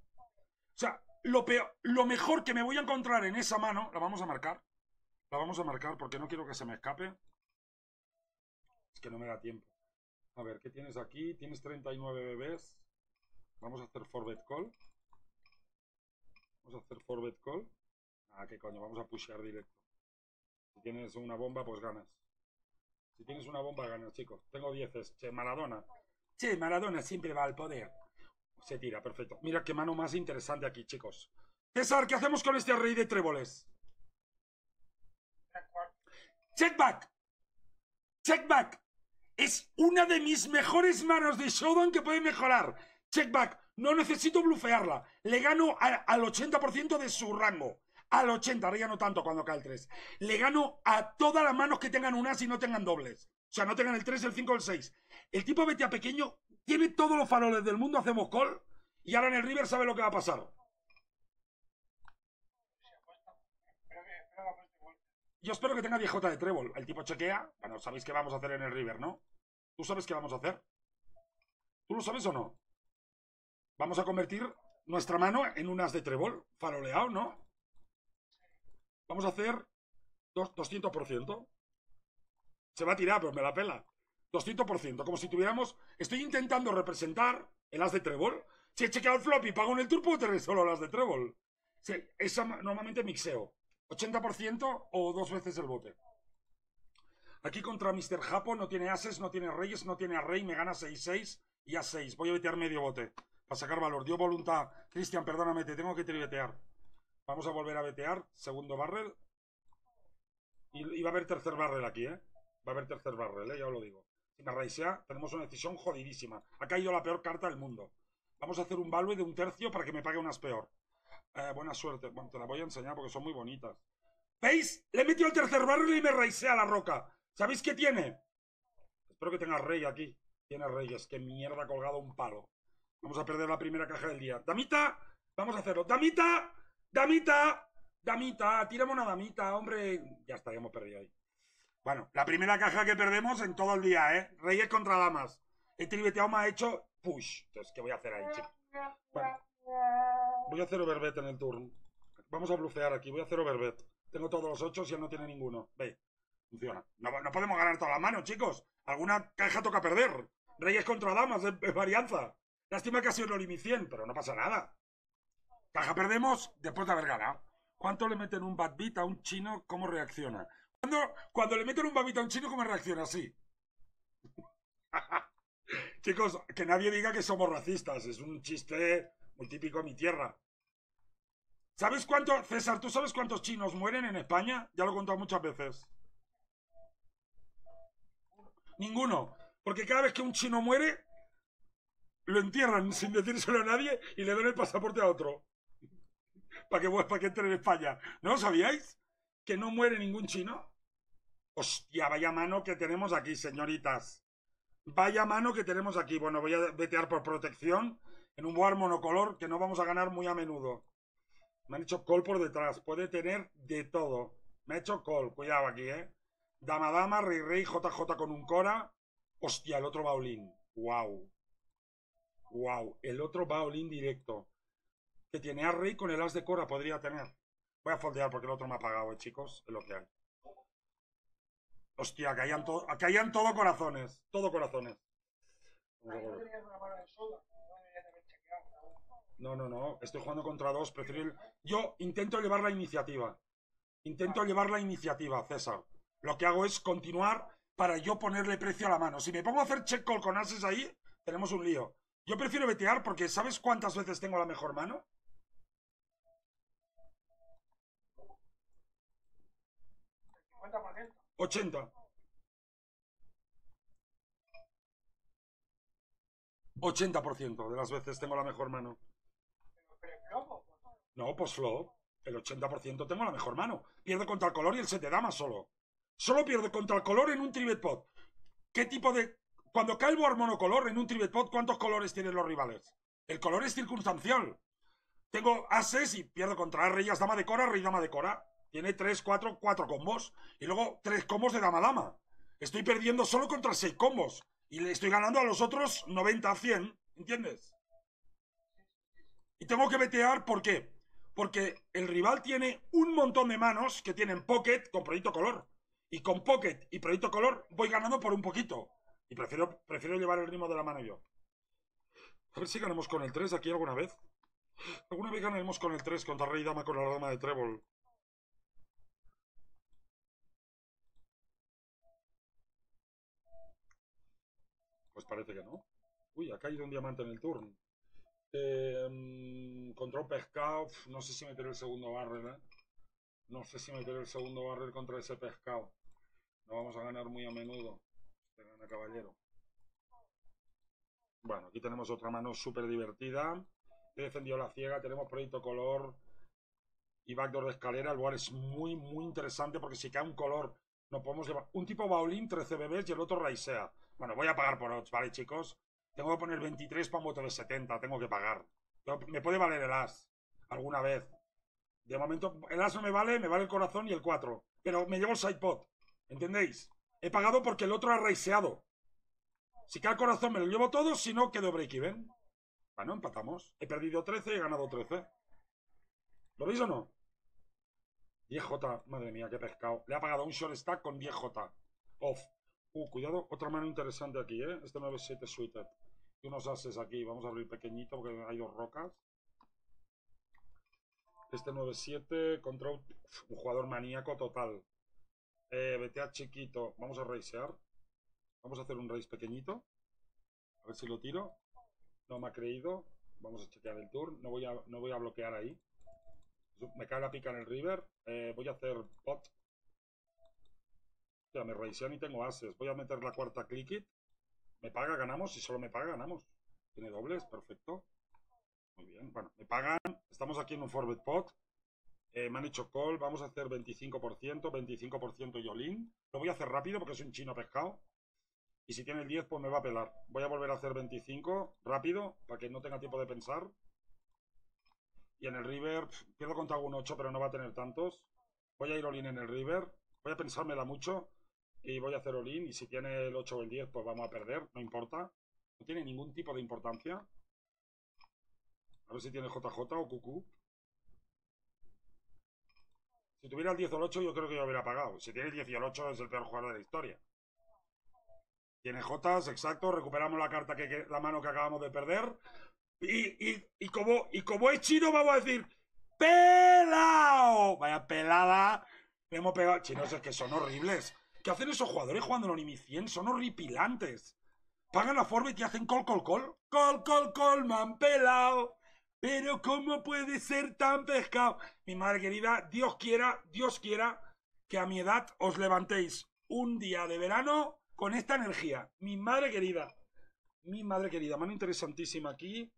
sea, lo, peor, lo mejor que me voy a encontrar en esa mano, la vamos a marcar. La vamos a marcar porque no quiero que se me escape. Es que no me da tiempo. A ver, ¿qué tienes aquí? Tienes 39 bebés. Vamos a hacer forward call. Vamos a hacer forward call. Ah, qué coño, vamos a pushear directo. Si tienes una bomba, pues ganas. Si tienes una bomba, ganas, chicos. Tengo 10. Che, Maradona. Che, Maradona siempre va al poder. Se tira, perfecto. Mira qué mano más interesante aquí, chicos. César, ¿qué hacemos con este rey de tréboles? Check back. Check back. Es una de mis mejores manos de Showdown que puede mejorar. Check back. No necesito blufearla. Le gano al 80% de su rango al 80, ahora ya no tanto cuando cae el 3. Le gano a todas las manos que tengan unas y no tengan dobles. O sea, no tengan el 3, el 5 o el 6. El tipo BTA pequeño tiene todos los faroles del mundo, hacemos call, y ahora en el River sabe lo que va a pasar. Yo espero que tenga 10 de trébol. El tipo chequea. Bueno, sabéis qué vamos a hacer en el River, ¿no? ¿Tú sabes qué vamos a hacer? ¿Tú lo sabes o no? Vamos a convertir nuestra mano en unas de trébol. Faroleado, ¿no? Vamos a hacer 200%. Se va a tirar, pero me la pela. 200%, como si tuviéramos... Estoy intentando representar el as de trébol. Si he chequeado el flop y pago en el tour, puedo tener solo las de trébol. Sí, esa normalmente mixeo. 80% o dos veces el bote. Aquí contra Mr. Japo no tiene ases, no tiene reyes, no tiene a rey, me gana 6-6 y a 6. Voy a vetear medio bote para sacar valor. Dio voluntad. Cristian, perdóname, te tengo que trivetear. Vamos a volver a vetear. Segundo barrel. Y, va a haber tercer barrel aquí, ¿eh? Va a haber tercer barrel, ¿eh? Ya os lo digo. Si me raisea, tenemos una decisión jodidísima. Ha caído la peor carta del mundo. Vamos a hacer un value de un tercio para que me pague unas peor. Eh, buena suerte. Bueno, te la voy a enseñar porque son muy bonitas. ¿Veis? Le he metido el tercer barrel y me raisea la roca. ¿Sabéis qué tiene? Espero que tenga rey aquí. Tiene reyes. Qué mierda colgado un palo. Vamos a perder la primera caja del día. Damita, vamos a hacerlo. Damita, Damita, damita, tiramos una damita, hombre. Ya está, ya hemos perdido ahí. Bueno, la primera caja que perdemos en todo el día, ¿eh? Reyes contra damas. El tribeteado me ha hecho push. Entonces, ¿qué voy a hacer ahí, chicos? Bueno, voy a hacer overbet en el turno. Vamos a blufear aquí, voy a hacer overbet. Tengo todos los ocho y él no tiene ninguno. Ve, funciona. No, podemos ganar toda la mano, chicos. Alguna caja toca perder. Reyes contra damas, es, varianza. Lástima que ha sido el 100, pero no pasa nada. Caja perdemos después de haber ganado. ¿Cuánto le meten un bad beat a un chino? ¿Cómo reacciona? Cuando, cuando le meten un bad beat a un chino, ¿cómo reacciona? Así. [LAUGHS] Chicos, que nadie diga que somos racistas. Es un chiste muy típico de mi tierra. ¿Sabes cuánto, César, tú sabes cuántos chinos mueren en España? Ya lo he contado muchas veces. Ninguno. Porque cada vez que un chino muere, lo entierran sin decírselo a nadie y le dan el pasaporte a otro. Para que, para que entre en España. ¿No lo sabíais? Que no muere ningún chino. Hostia, vaya mano que tenemos aquí, señoritas. Vaya mano que tenemos aquí. Bueno, voy a vetear por protección en un war monocolor que no vamos a ganar muy a menudo. Me han hecho call por detrás. Puede tener de todo. Me ha hecho call. Cuidado aquí, ¿eh? Dama, dama, rey, rey, JJ con un cora. Hostia, el otro baulín. Wow. Wow. El otro baulín directo. Que tiene a rey con el as de cora. Podría tener. Voy a foldear porque el otro me ha pagado, eh, chicos. Es lo que hay. Hostia, to caían todo corazones. Todo corazones. No, no, no. Estoy jugando contra dos. Prefiero... Yo intento llevar la iniciativa. Intento llevar la iniciativa, César. Lo que hago es continuar para yo ponerle precio a la mano. Si me pongo a hacer check call con ases ahí, tenemos un lío. Yo prefiero vetear porque ¿sabes cuántas veces tengo la mejor mano? 80. 80% de las veces tengo la mejor mano. No, pues flop. El 80% tengo la mejor mano. Pierdo contra el color y el 7 de damas solo. Solo pierdo contra el color en un tribet pot. ¿Qué tipo de... Cuando cae el board monocolor en un tribet pot, ¿cuántos colores tienen los rivales? El color es circunstancial. Tengo ases y pierdo contra reyes, dama de cora, rey, dama de cora. Tiene 3, 4, 4 combos. Y luego 3 combos de dama-dama. Estoy perdiendo solo contra 6 combos. Y le estoy ganando a los otros 90 a 100. ¿Entiendes? Y tengo que vetear, ¿por qué? Porque el rival tiene un montón de manos que tienen Pocket con Proyecto Color. Y con Pocket y Proyecto Color voy ganando por un poquito. Y prefiero, prefiero llevar el ritmo de la mano yo. A ver si ganamos con el 3 aquí alguna vez. Alguna vez ganaremos con el 3 contra Rey Dama con la Dama de Trébol. Pues parece que no. Uy, ha caído un diamante en el turno. Eh, contra un pescado. No sé si meter el segundo barrel, ¿eh? No sé si meter el segundo barrel contra ese pescado. No vamos a ganar muy a menudo. Este caballero. Bueno, aquí tenemos otra mano súper divertida. He defendido la ciega. Tenemos proyecto color y backdoor de escalera. El lugar es muy, muy interesante porque si cae un color, no podemos llevar. Un tipo Baulín, 13 bebés y el otro Raisea. Bueno, voy a pagar por odds, ¿vale, chicos? Tengo que poner 23 para un voto de 70, tengo que pagar. Me puede valer el as, alguna vez. De momento, el as no me vale, me vale el corazón y el 4. Pero me llevo el sidepot, ¿entendéis? He pagado porque el otro ha raiseado. Si cae el corazón me lo llevo todo, si no, quedo break-even. Bueno, empatamos. He perdido 13 y he ganado 13. ¿Lo veis o no? 10J, madre mía, qué pescado. Le ha pagado un short stack con 10J. Off. Uh, cuidado, otra mano interesante aquí, ¿eh? Este 9-7 suited. Y unos ases aquí. Vamos a abrir pequeñito porque hay dos rocas. Este 9-7 contra un, jugador maníaco total. Eh, BTA chiquito. Vamos a raisear. Vamos a hacer un race pequeñito. A ver si lo tiro. No me ha creído. Vamos a chequear el turn. No voy a, no voy a bloquear ahí. Me cae la pica en el river. Eh, voy a hacer pot ya, me raisean y tengo ases. Voy a meter la cuarta click it. Me paga, ganamos. Si solo me paga, ganamos. Tiene dobles, perfecto. Muy bien, bueno, me pagan. Estamos aquí en un forward pot. Eh, me han hecho call. Vamos a hacer 25%, 25% Yolín. Lo voy a hacer rápido porque es un chino pescado. Y si tiene el 10, pues me va a pelar. Voy a volver a hacer 25 rápido para que no tenga tiempo de pensar. Y en el river, pierdo contra un 8, pero no va a tener tantos. Voy a ir all en el river. Voy a pensármela mucho y voy a hacer all-in. Y si tiene el 8 o el 10, pues vamos a perder, no importa. No tiene ningún tipo de importancia. A ver si tiene JJ o QQ. Si tuviera el 10 o el 8, yo creo que yo hubiera pagado. Si tiene el 10 y el 8, es el peor jugador de la historia. Tiene Jotas, exacto. Recuperamos la carta que, la mano que acabamos de perder. Y, y, y, como, y como es chino, vamos a decir: ¡Pelao! Vaya pelada. Hemos pegado. Chinos, es que son horribles. ¿Qué hacen esos jugadores jugando en Onimi 100? Son horripilantes. Pagan la forma y hacen col, col, col. Col, col, col, me han pelado. Pero ¿cómo puede ser tan pescado? Mi madre querida, Dios quiera, Dios quiera que a mi edad os levantéis un día de verano con esta energía. Mi madre querida. Mi madre querida, mano interesantísima aquí.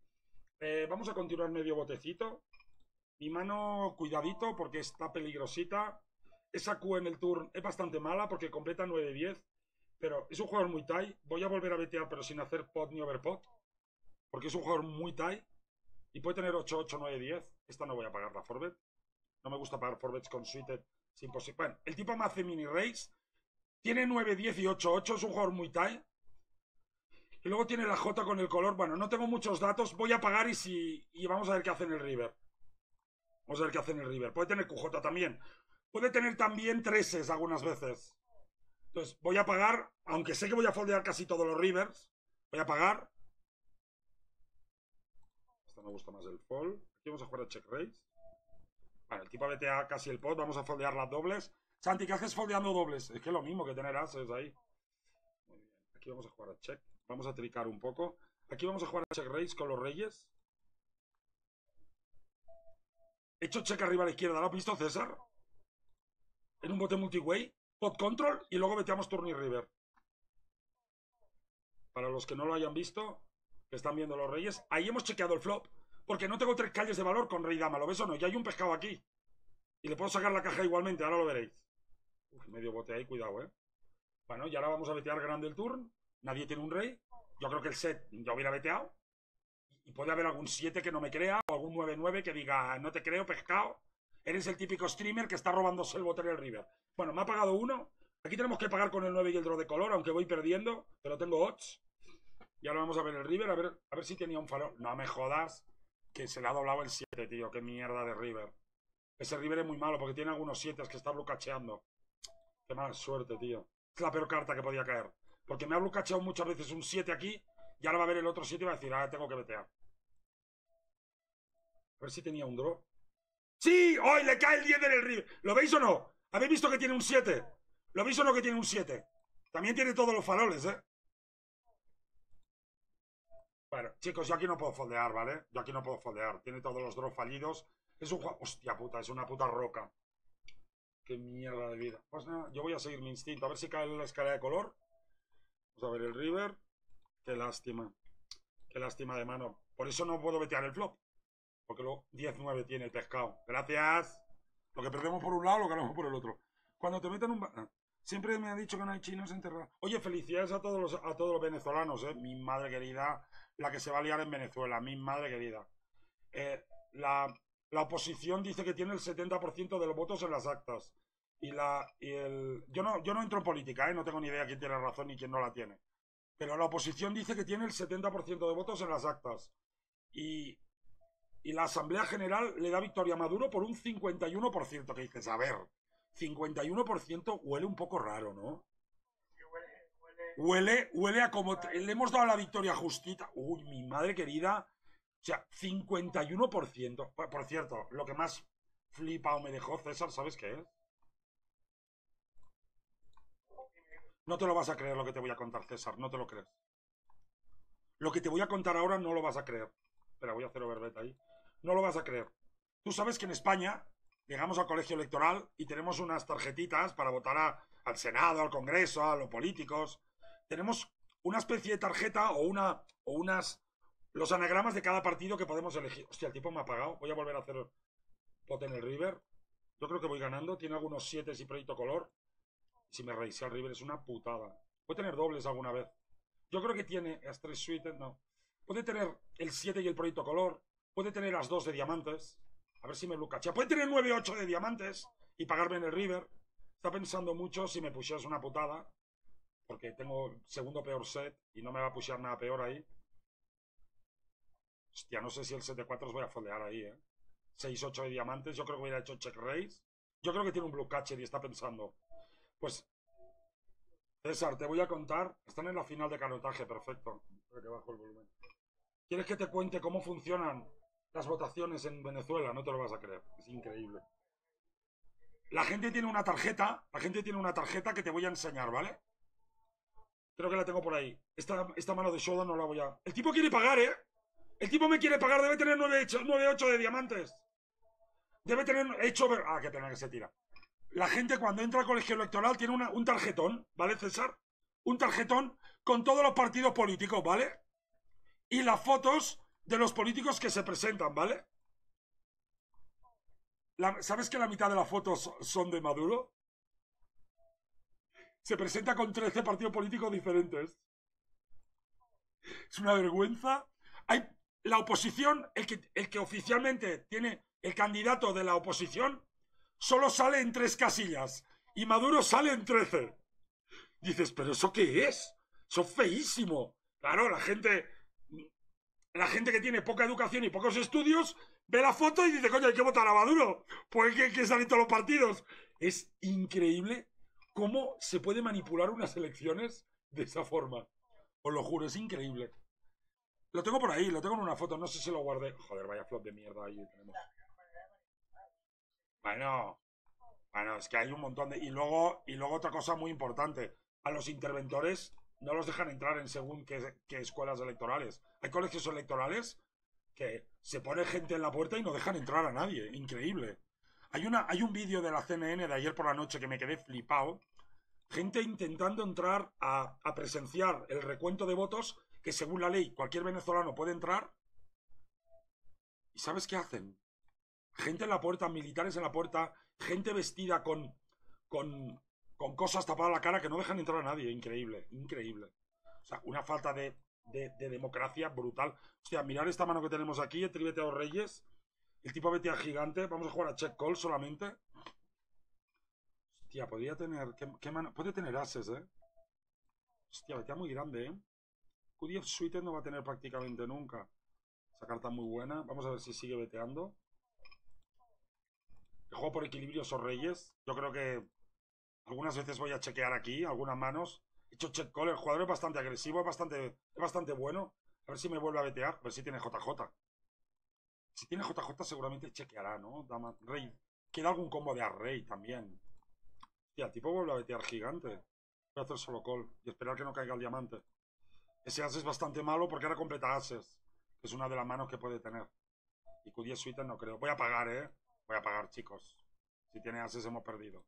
Eh, vamos a continuar medio botecito. Mi mano, cuidadito, porque está peligrosita. Esa Q en el turn es bastante mala porque completa 9-10. Pero es un jugador muy tight. Voy a volver a betear, pero sin hacer pot ni overpot. Porque es un jugador muy tight. Y puede tener 8-8, 9-10. Esta no voy a pagar la forbet. No me gusta pagar forbets con suited. Imposible. Bueno, el tipo me hace mini race. Tiene 9, 10 y 8, 8. Es un jugador muy tight. Y luego tiene la J con el color. Bueno, no tengo muchos datos. Voy a pagar y si. Y vamos a ver qué hace en el River. Vamos a ver qué hace en el River. Puede tener QJ también. Puede tener también treses algunas veces. Entonces, voy a pagar. Aunque sé que voy a foldear casi todos los Rivers. Voy a pagar. Esta me gusta más el fold. Aquí vamos a jugar a check raise. Vale, el tipo BTA casi el pot. Vamos a foldear las dobles. Santi, ¿qué haces foldeando dobles? Es que es lo mismo que tener ases ahí. Muy bien. Aquí vamos a jugar a check. Vamos a tricar un poco. Aquí vamos a jugar a check raise con los reyes. He hecho check arriba a la izquierda. ¿Lo has visto, César? En un bote multiway. Pot control y luego veteamos turn river. Para los que no lo hayan visto, que están viendo los reyes, ahí hemos chequeado el flop. Porque no tengo tres calles de valor con rey dama. ¿Lo ves o no? Ya hay un pescado aquí. Y le puedo sacar la caja igualmente. Ahora lo veréis. Uf, medio bote ahí. Cuidado, ¿eh? Bueno, y ahora vamos a vetear grande el turn. Nadie tiene un rey. Yo creo que el set ya hubiera veteado. Y puede haber algún 7 que no me crea. O algún 9-9 que diga, no te creo, pescado. Eres el típico streamer que está robándose el bote en el river. Bueno, me ha pagado uno. Aquí tenemos que pagar con el 9 y el draw de color, aunque voy perdiendo. Pero tengo odds. Y ahora vamos a ver el river, a ver, a ver si tenía un farol. No me jodas que se le ha doblado el 7, tío. Qué mierda de river. Ese river es muy malo porque tiene algunos 7 que está blocacheando. Qué mala suerte, tío. Es la peor carta que podía caer. Porque me ha blocacheado muchas veces un 7 aquí. Y ahora va a ver el otro 7 y va a decir, ahora tengo que vetear. A ver si tenía un draw. ¡Sí! ¡Hoy le cae el 10 en el river! ¿Lo veis o no? ¿Habéis visto que tiene un 7? ¿Lo veis o no que tiene un 7? También tiene todos los faroles, ¿eh? Bueno, chicos, yo aquí no puedo foldear, ¿vale? Yo aquí no puedo foldear. Tiene todos los draws fallidos. Es un juego... Hostia puta, es una puta roca. Qué mierda de vida. Pues nada, yo voy a seguir mi instinto. A ver si cae la escala de color. Vamos a ver el river. Qué lástima. Qué lástima de mano. Por eso no puedo vetear el flop. Porque luego 10-9 tiene el pescado. Gracias. Lo que perdemos por un lado, lo ganamos por el otro. Cuando te meten un... ah, Siempre me han dicho que no hay chinos enterrados. Oye, felicidades a todos los, a todos los venezolanos, ¿eh? Mi madre querida, la que se va a liar en Venezuela. Mi madre querida. Eh, la, la oposición dice que tiene el 70% de los votos en las actas. Y la y el yo no yo no entro en política, ¿eh? no tengo ni idea quién tiene razón ni quién no la tiene. Pero la oposición dice que tiene el 70% de votos en las actas. Y, y la Asamblea General le da victoria a Maduro por un 51%. Que dices, a ver, 51% huele un poco raro, ¿no? Huele, huele. A como le hemos dado la victoria justita. Uy, mi madre querida. O sea, 51%. Por, cierto, lo que más flipado me dejó César, ¿sabes qué es? No te lo vas a creer lo que te voy a contar, César, no te lo crees. Lo que te voy a contar ahora no lo vas a creer. Espera, voy a hacer overbet ahí. No lo vas a creer. Tú sabes que en España llegamos al colegio electoral y tenemos unas tarjetitas para votar a- al Senado, al Congreso, a los políticos. Tenemos una especie de tarjeta o una o unas los anagramas de cada partido que podemos elegir. Hostia, el tipo me ha pagado. Voy a volver a hacer pot en el River. Yo creo que voy ganando. Tiene algunos 7 y proyecto color. Si me reís al River es una putada. Puede tener dobles alguna vez. Yo creo que tiene las tres suites, no. Puede tener el 7 y el proyecto color. Puede tener las dos de diamantes. A ver si me blucachea. Puede tener 9-8 de diamantes y pagarme en el River. Está pensando mucho si me pusieras una putada. Porque tengo segundo peor set y no me va a pushear nada peor ahí. Hostia, no sé si el set de 4 os voy a foldear ahí, eh. 6-8 de diamantes. Yo creo que hubiera hecho check raise. Yo creo que tiene un blue catcher y está pensando. Pues César, te voy a contar. Están en la final de canotaje, perfecto. Espera que bajo el volumen. ¿Quieres que te cuente cómo funcionan las votaciones en Venezuela? No te lo vas a creer. Es increíble. La gente tiene una tarjeta. La gente tiene una tarjeta que te voy a enseñar, ¿vale? Creo que la tengo por ahí. Esta, esta mano de Shoda no la voy a. El tipo quiere pagar, ¿eh? El tipo me quiere pagar. Debe tener 9-8 de diamantes. Debe tener hecho. Ah, qué pena que se tira la gente cuando entra al colegio electoral tiene una- un tarjetón, ¿vale, César? Un tarjetón con todos los partidos políticos, ¿vale? y las fotos de los políticos que se presentan, ¿vale? ¿Sabes que la mitad de las fotos son de Maduro? Se presenta con 13 partidos políticos diferentes. Es una vergüenza. Hay la oposición, el que, el que oficialmente tiene el candidato de la oposición, solo sale en tres casillas. Y Maduro sale en 13. Dices, ¿pero eso qué es? Eso es feísimo. Claro, la gente. La gente que tiene poca educación y pocos estudios ve la foto y dice, coño, hay que votar a Maduro. Pues que, que salen todos los partidos. Es increíble cómo se puede manipular unas elecciones de esa forma. Os lo juro, es increíble. Lo tengo por ahí, lo tengo en una foto, no sé si lo guardé. Joder, vaya flop de mierda ahí. Bueno, bueno, es que hay un montón de. Y luego, y luego otra cosa muy importante. A los interventores no los dejan entrar en según qué, escuelas electorales. Hay colegios electorales que se pone gente en la puerta y no dejan entrar a nadie. Increíble. Hay, una, hay un vídeo de la CNN de ayer por la noche que me quedé flipado. Gente intentando entrar a, a presenciar el recuento de votos que según la ley cualquier venezolano puede entrar. ¿Y sabes qué hacen? Gente en la puerta, militares en la puerta, gente vestida con, con, con cosas tapadas la cara que no dejan entrar a nadie. Increíble, increíble. O sea, una falta de, de, de democracia brutal. Hostia, mirar esta mano que tenemos aquí, el tribeteado Reyes. El tipo betea gigante. Vamos a jugar a check call solamente. Hostia, podría tener. ¿qué, mano? Puede tener ases, eh. Hostia, betea muy grande, eh. Q10 Suite no va a tener prácticamente nunca. Esa carta muy buena. Vamos a ver si sigue beteando. El juego por equilibrios o reyes. Yo creo que algunas veces voy a chequear aquí, algunas manos. He hecho check call. El jugador es bastante agresivo, es bastante, es bastante bueno. A ver si me vuelve a betear. A ver si tiene JJ. Si tiene JJ seguramente chequeará, ¿no? Dama, rey. Queda algún combo de array también. Hostia, tipo vuelve a betear gigante. Voy a hacer solo call y esperar que no caiga el diamante. Ese as es bastante malo porque ahora completa ases. Es una de las manos que puede tener. Y Q10 suite no creo. Voy a pagar, ¿eh? Voy a pagar, chicos. Si tiene ases hemos perdido.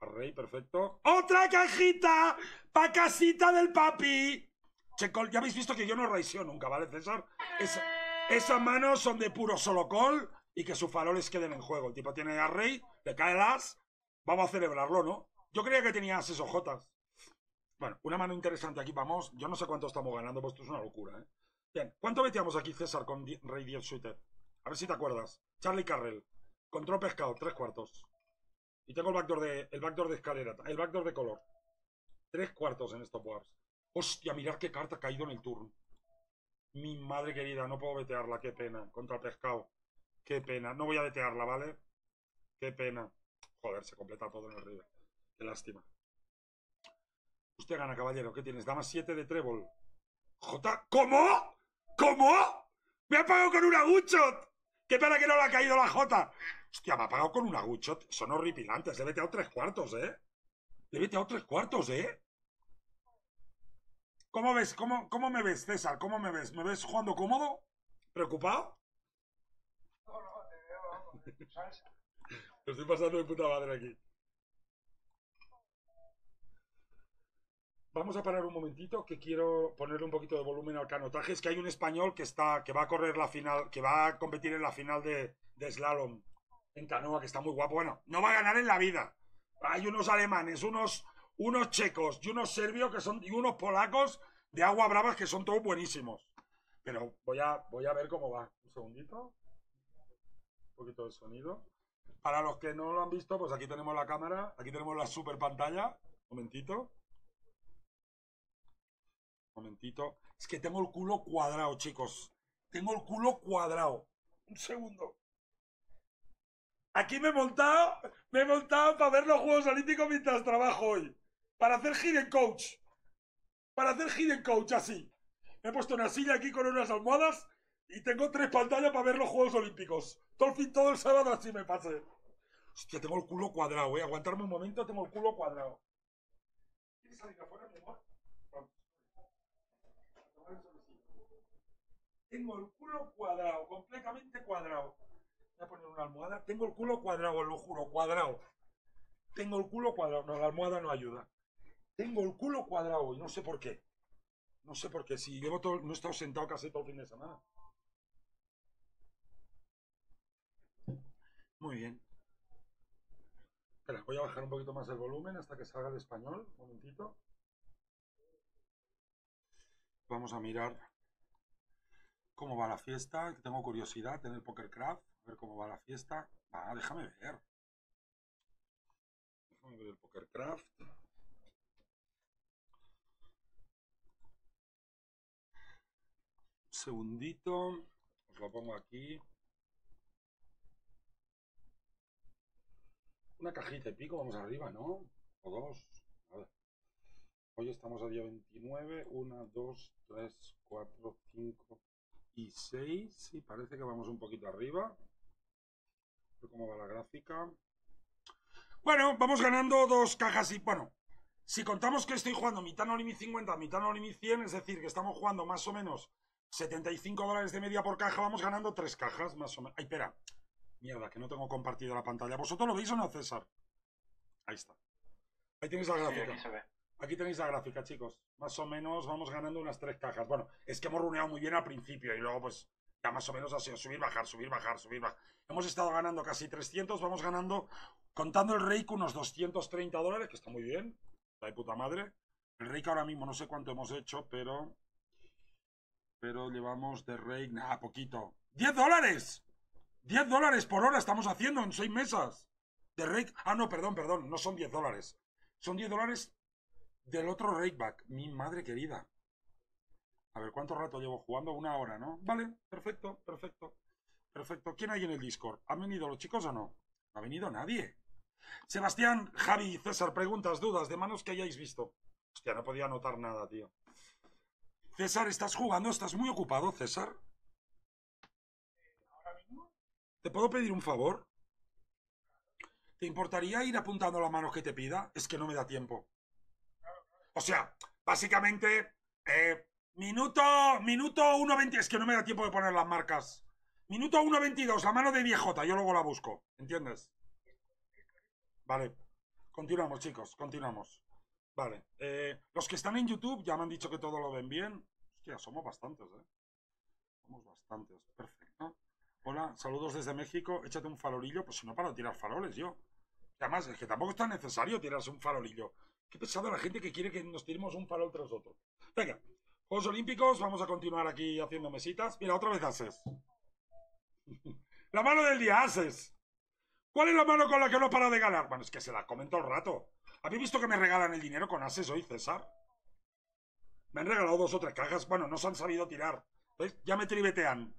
Rey, perfecto. ¡Otra cajita! ¡Pa casita del papi! Checol, ya habéis visto que yo no raiseo nunca, ¿vale, César? Esa- esas manos son de puro solo call y que sus faroles queden en juego. El tipo tiene a rey, le cae el as. Vamos a celebrarlo, ¿no? Yo creía que tenía ases o jotas. Bueno, una mano interesante aquí, vamos. Yo no sé cuánto estamos ganando, pues esto es una locura, ¿eh? Bien, ¿cuánto metíamos aquí, César, con Rey 10 Suited? A ver si te acuerdas. Charlie Carrell. Control pescado, tres cuartos. Y tengo el backdoor de, el backdoor de escalera, el backdoor de color. Tres cuartos en estos wars. Hostia, mirad qué carta ha caído en el turno. Mi madre querida, no puedo vetearla, qué pena. Contra el pescado. Qué pena. No voy a vetearla, ¿vale? Qué pena. Joder, se completa todo en el river. Qué lástima. Usted gana, caballero. ¿Qué tienes? Dama 7 de trébol. J. ¿Cómo? ¿Cómo? Me ha pagado con una Guchot. Qué pena que no le ha caído la J. Hostia, me ha pagado con una Guchot. Son horripilantes. Le he veteado tres cuartos, ¿eh? Le he veteado tres cuartos, ¿eh? ¿Cómo ves? ¿Cómo, ¿Cómo me ves, César? ¿Cómo me ves? ¿Me ves jugando cómodo? ¿Preocupado? No, no, te veo. [LAUGHS] Lo estoy pasando de puta madre aquí. Vamos a parar un momentito que quiero ponerle un poquito de volumen al canotaje. Es que hay un español que está, que va a correr la final, que va a competir en la final de, slalom en canoa, que está muy guapo. Bueno, no va a ganar en la vida. Hay unos alemanes, unos, unos checos y unos serbios que son, y unos polacos de agua bravas que son todos buenísimos. Pero voy a, voy a ver cómo va. Un segundito. Un poquito de sonido. Para los que no lo han visto, pues aquí tenemos la cámara, aquí tenemos la super pantalla. Momentito. Momentito. Es que tengo el culo cuadrado, chicos. Tengo el culo cuadrado. Un segundo. Aquí me he montado, me he montado para ver los Juegos Olímpicos mientras trabajo hoy. Para hacer hidden coach. Para hacer hidden coach así. Me he puesto una silla aquí con unas almohadas y tengo tres pantallas para ver los Juegos Olímpicos. Todo el fin, todo el sábado así me pasé. Hostia, tengo el culo cuadrado, eh. Aguantarme un momento, tengo el culo cuadrado. ¿Quieres salir afuera, mi amor? Tengo el culo cuadrado, completamente cuadrado. Voy a poner una almohada. Tengo el culo cuadrado, lo juro, cuadrado. Tengo el culo cuadrado. No, la almohada no ayuda. Tengo el culo cuadrado y no sé por qué. No sé por qué, si llevo todo, no he estado sentado casi todo el fin de semana. Muy bien. Espera, voy a bajar un poquito más el volumen hasta que salga el español. Un momentito. Vamos a mirar cómo va la fiesta. Tengo curiosidad en el PokerCraft. A ver cómo va la fiesta. Va, déjame ver. Déjame ver el PokerCraft. segundito. Os lo pongo aquí. Una cajita y pico, vamos arriba, ¿no? O dos. Vale. Hoy estamos a día 29. 1, 2, 3, 4, 5 y 6. Sí, parece que vamos un poquito arriba. Cómo va la gráfica. Bueno, vamos ganando dos cajas y... Bueno, si contamos que estoy jugando mitad no limit 50, mitad no limit 100, es decir, que estamos jugando más o menos 75 dólares de media por caja, vamos ganando tres cajas, más o menos. Ay, espera. Mierda, que no tengo compartida la pantalla. ¿Vosotros lo veis o no, César? Ahí está. Ahí tenéis la gráfica. Aquí tenéis la gráfica, chicos. Más o menos vamos ganando unas tres cajas. Bueno, es que hemos runeado muy bien al principio y luego pues ya más o menos ha sido subir, bajar, subir, bajar, subir, bajar. Hemos estado ganando casi 300, vamos ganando, contando el Reiki, unos 230 dólares, que está muy bien. Está de puta madre. El Reiki ahora mismo no sé cuánto hemos hecho, pero... Pero llevamos de Reiki, nada, poquito. ¡10 dólares! 10 dólares por hora estamos haciendo en 6 mesas. De Reiki... Ah, no, perdón, perdón, no son 10 dólares. Son 10 dólares del otro rakeback. Mi madre querida. A ver, ¿cuánto rato llevo jugando? Una hora, ¿no? Vale, perfecto, perfecto. Perfecto. ¿Quién hay en el Discord? ¿Han venido los chicos o no? No ha venido nadie. Sebastián, Javi, César, preguntas, dudas, de manos que hayáis visto. Hostia, no podía anotar nada, tío. César, ¿estás jugando? ¿Estás muy ocupado, César? Ahora mismo, ¿Te puedo pedir un favor? ¿Te importaría ir apuntando las manos que te pida? Es que no me da tiempo. O sea, básicamente, eh, minuto, minuto 1.20, es que no me da tiempo de poner las marcas. Minuto 1.22, la mano de viejota, yo luego la busco, ¿entiendes? Vale, continuamos chicos, continuamos. Vale, eh, los que están en YouTube ya me han dicho que todo lo ven bien. Hostia, somos bastantes, ¿eh? Somos bastantes, perfecto. Hola, saludos desde México, échate un farolillo, pues no para tirar faroles yo. Además, es que tampoco es tan necesario tirarse un farolillo. Qué pesado la gente que quiere que nos tiremos un farol tras otro. Venga, Juegos Olímpicos, vamos a continuar aquí haciendo mesitas. Mira, otra vez Ases. [LAUGHS] la mano del día, Ases. ¿Cuál es la mano con la que no para de ganar? Bueno, es que se la comento el rato. ¿Habéis visto que me regalan el dinero con Ases hoy, César? Me han regalado dos o tres cajas. Bueno, no se han sabido tirar. ¿Veis? Ya me tribetean.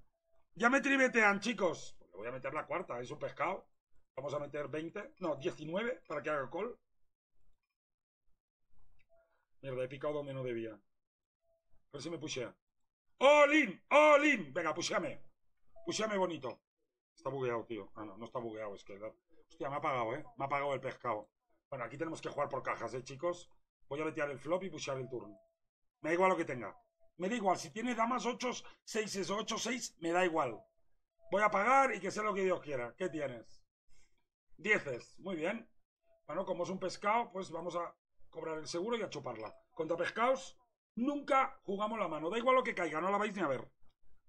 Ya me tribetean, chicos. Pues le voy a meter la cuarta, es un pescado. Vamos a meter 20, no, 19 para que haga call. Mierda, he picado donde no debía. A ver si me pushea. ¡All in! ¡All in! Venga, pusheame. Pusheame bonito. Está bugueado, tío. Ah, no, no está bugueado, es que... Hostia, me ha apagado, ¿eh? Me ha apagado el pescado. Bueno, aquí tenemos que jugar por cajas, ¿eh, chicos? Voy a vetear el flop y pushear el turno. Me da igual lo que tenga. Me da igual. Si tiene damas 8, 6 o 8, 6, me da igual. Voy a pagar y que sea lo que Dios quiera. ¿Qué tienes? Dieces. Muy bien. Bueno, como es un pescado, pues vamos a cobrar el seguro y a chuparla. Contra pescados, nunca jugamos la mano. Da igual lo que caiga, no la vais ni a ver.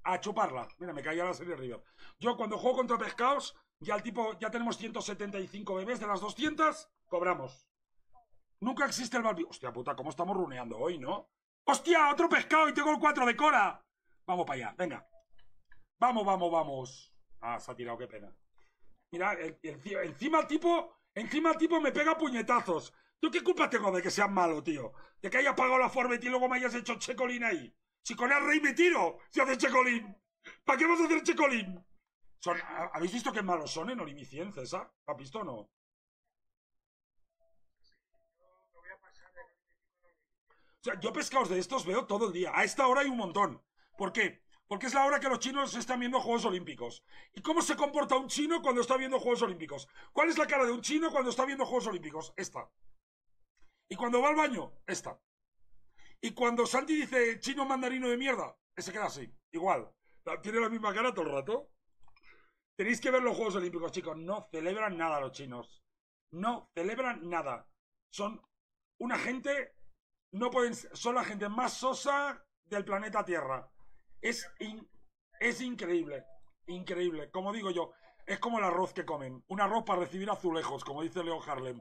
A chuparla. Mira, me caía la serie River. Yo cuando juego contra pescados, ya el tipo, ya tenemos 175 bebés de las 200, cobramos. Nunca existe el balbi. Hostia puta, ¿cómo estamos runeando hoy, no? ¡Hostia! ¡Otro pescado! Y tengo el 4 de Cora. Vamos para allá, venga. Vamos, vamos, vamos. Ah, se ha tirado, qué pena. Mira, encima el tipo, encima el tipo me pega puñetazos. ¿Yo qué culpa tengo de que seas malo, tío? De que hayas pagado la Forbet y luego me hayas hecho checolín ahí. Si con el rey me tiro, si haces checolín. ¿Para qué vas a hacer checolín? Son, ¿ha- ¿Habéis visto qué malos son en Olimicien, César? ¿Has visto o no? O sea, yo pescados de estos veo todo el día. A esta hora hay un montón. ¿Por qué? Porque es la hora que los chinos están viendo Juegos Olímpicos. ¿Y cómo se comporta un chino cuando está viendo Juegos Olímpicos? ¿Cuál es la cara de un chino cuando está viendo Juegos Olímpicos? Esta. Y cuando va al baño, esta. Y cuando Santi dice chino mandarino de mierda, ese queda así. Igual. Tiene la misma cara todo el rato. Tenéis que ver los Juegos Olímpicos, chicos. No celebran nada los chinos. No celebran nada. Son una gente no pueden son la gente más sosa del planeta Tierra. Es, in- es increíble, increíble. Como digo yo, es como el arroz que comen. Un arroz para recibir azulejos, como dice Leo Harlem.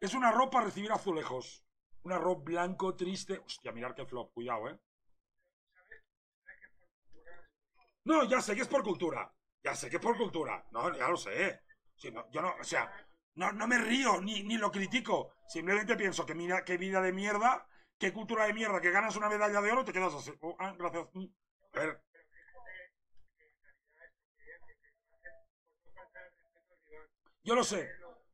Es un arroz para recibir azulejos. Un arroz blanco, triste. Hostia, mirar qué flop, cuidado, eh. No, ya sé que es por cultura. Ya sé que es por cultura. No, ya lo sé. No, yo no, o sea, no, no me río ni, ni lo critico. Simplemente pienso que mira qué vida de mierda, qué cultura de mierda, que ganas una medalla de oro te quedas así. Oh, ah, gracias. Mm. A ver. Yo lo sé.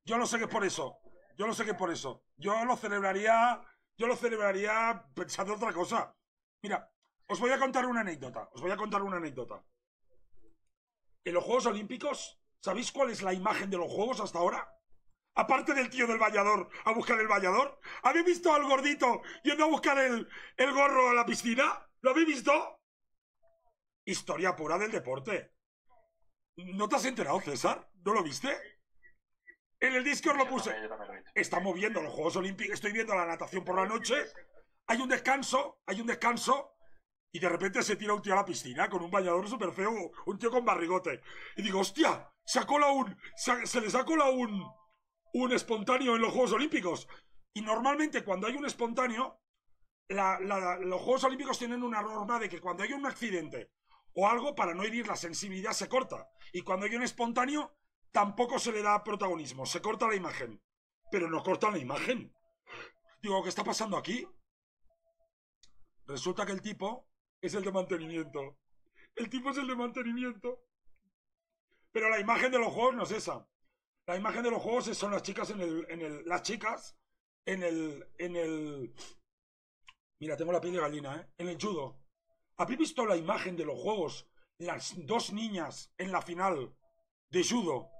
Yo lo sé que es por eso. Yo lo sé es por eso. Yo lo celebraría. Yo lo celebraría pensando otra cosa. Mira, os voy a contar una anécdota. Os voy a contar una anécdota. En los Juegos Olímpicos, ¿sabéis cuál es la imagen de los Juegos hasta ahora? Aparte del tío del vallador, a buscar el vallador. ¿Habéis visto al gordito yendo a buscar el, el gorro a la piscina? ¿Lo habéis visto? Historia pura del deporte. ¿No te has enterado, César? ¿No lo viste? En el Discord lo puse. Está moviendo los Juegos Olímpicos. Estoy viendo la natación por la noche. Hay un descanso, hay un descanso. Y de repente se tira un tío a la piscina con un bañador súper feo, un tío con barrigote. Y digo, hostia, se ha colado un. Se, les ha colado un. Un espontáneo en los Juegos Olímpicos. Y normalmente cuando hay un espontáneo, la- la- los Juegos Olímpicos tienen una norma de que cuando hay un accidente o algo, para no herir la sensibilidad, se corta. Y cuando hay un espontáneo, tampoco se le da protagonismo, se corta la imagen. Pero no cortan la imagen. Digo, ¿qué está pasando aquí? Resulta que el tipo es el de mantenimiento. El tipo es el de mantenimiento. Pero la imagen de los juegos no es esa. La imagen de los juegos son las chicas en el, en el. Las chicas en el. En el. Mira, tengo la piel de gallina, ¿eh? En el judo. ¿Habéis visto la imagen de los juegos? Las dos niñas en la final de judo.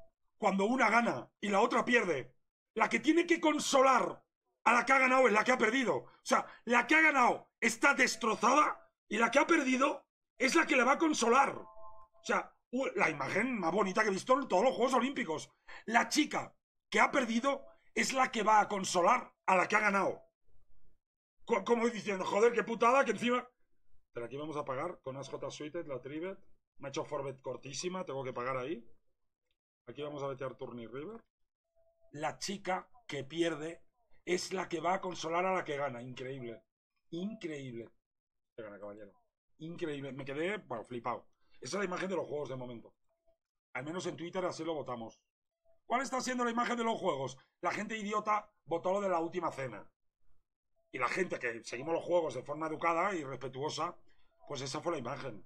Cuando una gana y la otra pierde. La que tiene que consolar a la que ha ganado es la que ha perdido. O sea, la que ha ganado está destrozada y la que ha perdido es la que le va a consolar. O sea, la imagen más bonita que he visto en todos los Juegos Olímpicos. La chica que ha perdido es la que va a consolar a la que ha ganado. Co- Como diciendo, joder, qué putada, que encima... Pero aquí vamos a pagar con ASJ Suited, la Trivet. Me ha hecho Forbet cortísima, tengo que pagar ahí. Aquí vamos a meter Tourney River. La chica que pierde es la que va a consolar a la que gana. Increíble. Increíble. Que gana, caballero. Increíble. Me quedé, bueno, flipado. Esa es la imagen de los juegos de momento. Al menos en Twitter así lo votamos. ¿Cuál está siendo la imagen de los juegos? La gente idiota votó lo de la última cena. Y la gente que seguimos los juegos de forma educada y respetuosa, pues esa fue la imagen.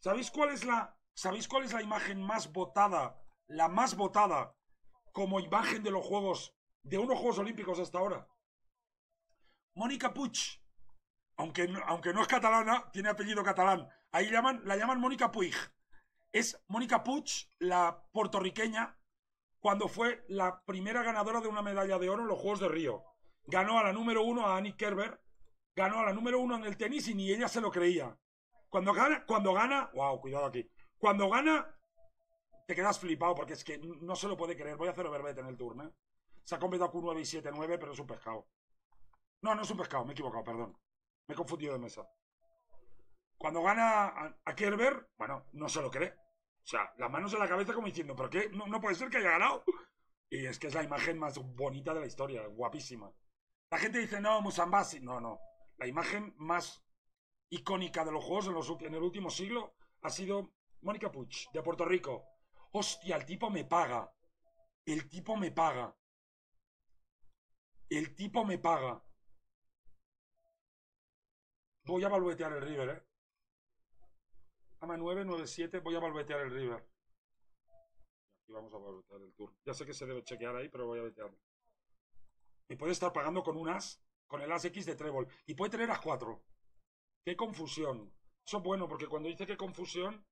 ¿Sabéis cuál es la, ¿sabéis cuál es la imagen más votada, la más votada como imagen de los juegos, de unos Juegos Olímpicos hasta ahora? Mónica Puig. Aunque, aunque no es catalana, tiene apellido catalán. Ahí llaman, la llaman Mónica Puig. Es Mónica Puig, la puertorriqueña, cuando fue la primera ganadora de una medalla de oro en los Juegos de Río. Ganó a la número uno, a Annie Kerber. Ganó a la número uno en el tenis y ni ella se lo creía. Cuando gana, cuando gana, wow, cuidado aquí. Cuando gana, te quedas flipado porque es que no se lo puede creer. Voy a hacer overbet en el turno. ¿eh? Se ha completado Q9 y 7-9, pero es un pescado. No, no es un pescado, me he equivocado, perdón. Me he confundido de mesa. Cuando gana a, Kerber, bueno, no se lo cree. O sea, las manos en la cabeza como diciendo, ¿pero qué? No, puede ser que haya ganado. Y es que es la imagen más bonita de la historia, guapísima. La gente dice, no, Musambasi. No, no. La imagen más icónica de los juegos en el último siglo ha sido Mónica Puig, de Puerto Rico. Hostia, el tipo me paga. El tipo me paga. El tipo me paga. Voy a balbuetear el River, ¿eh? Ama 9, 9, 7. Voy a balbuetear el River. Y vamos a balbuetear el turno. Ya sé que se debe chequear ahí, pero voy a vetearlo. Me puede estar pagando con un as, con el as X de trébol. Y puede tener as 4. Qué confusión. Eso es bueno, porque cuando dice que confusión,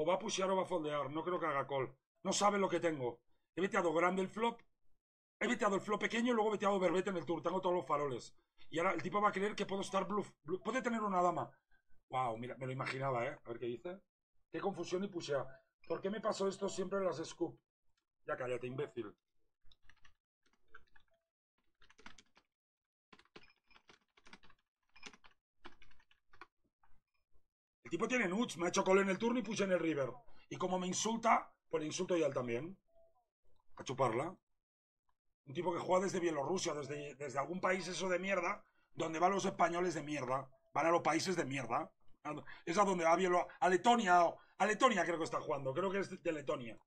o va a pushear o va a foldear. No creo que haga call. No sabe lo que tengo. He veteado grande el flop. He veteado el flop pequeño y luego he veteado verbete en el tour. Tengo todos los faroles. Y ahora el tipo va a creer que puedo estar bluff. bluff. Puede tener una dama. Wow, mira, me lo imaginaba, ¿eh? A ver qué dice. Qué confusión y pushea. ¿Por qué me pasó esto siempre en las scoop? Ya cállate, imbécil. El tipo tiene nuts, me ha hecho call en el turno y puse en el river. Y como me insulta, pues insulto yo también. A chuparla. Un tipo que juega desde Bielorrusia, desde, desde algún país eso de mierda, donde van los españoles de mierda. Van a los países de mierda. Es a donde va Bielorrusia. A Letonia, a Letonia creo que está jugando. Creo que es de Letonia.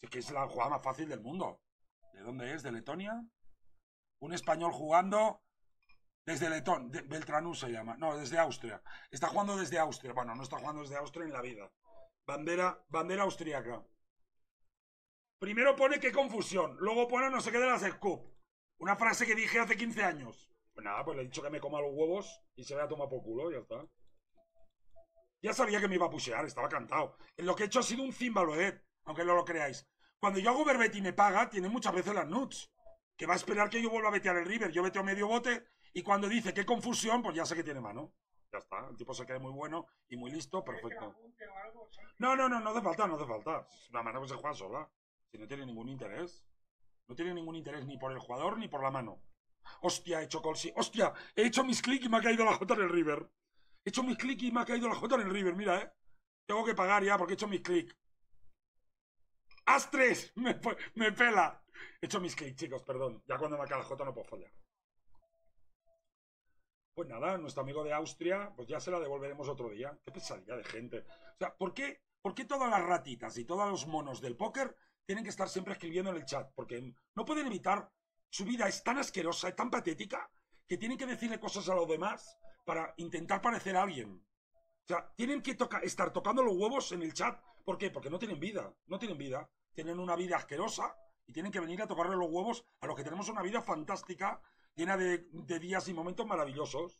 Es que es la jugada más fácil del mundo. ¿De dónde es? ¿De Letonia? Un español jugando desde Letón, de, Beltranús se llama. No, desde Austria. Está jugando desde Austria. Bueno, no está jugando desde Austria en la vida. Bandera, bandera austríaca. Primero pone qué confusión. Luego pone no sé qué de las Scoop. Una frase que dije hace 15 años. Pues nada, pues le he dicho que me coma los huevos y se vea a tomar por culo, ya está. Ya sabía que me iba a pushear, estaba cantado. Lo que he hecho ha sido un cimbaloed, aunque no lo creáis. Cuando yo hago verbet y me paga, tiene muchas veces las nuts. Que va a esperar que yo vuelva a vetear el river. Yo veteo medio bote y cuando dice qué confusión, pues ya sé que tiene mano. Ya está, el tipo se queda muy bueno y muy listo, perfecto. No, no, no, no hace falta, no hace falta. Es una mano que se juega sola. Si no tiene ningún interés. No tiene ningún interés ni por el jugador ni por la mano. Hostia, he hecho colsi. Hostia, he hecho mis clics y me ha caído la J en el river. He hecho mis clics y me ha caído la J en el river, mira, eh. Tengo que pagar ya porque he hecho mis clics. ¡Astres! [LAUGHS] Me, me pela. He hecho mis clics, chicos, perdón. Ya cuando me cae la J no puedo fallar. Pues nada, nuestro amigo de Austria, pues ya se la devolveremos otro día. Qué pesadilla de gente. O sea, ¿por qué, ¿por qué todas las ratitas y todos los monos del póker tienen que estar siempre escribiendo en el chat? Porque no pueden evitar. Su vida es tan asquerosa y tan patética que tienen que decirle cosas a los demás para intentar parecer alguien. O sea, tienen que estar tocando los huevos en el chat. ¿Por qué? Porque no tienen vida. No tienen vida. Tienen una vida asquerosa y tienen que venir a tocarle los huevos a los que tenemos una vida fantástica llena de, días y momentos maravillosos.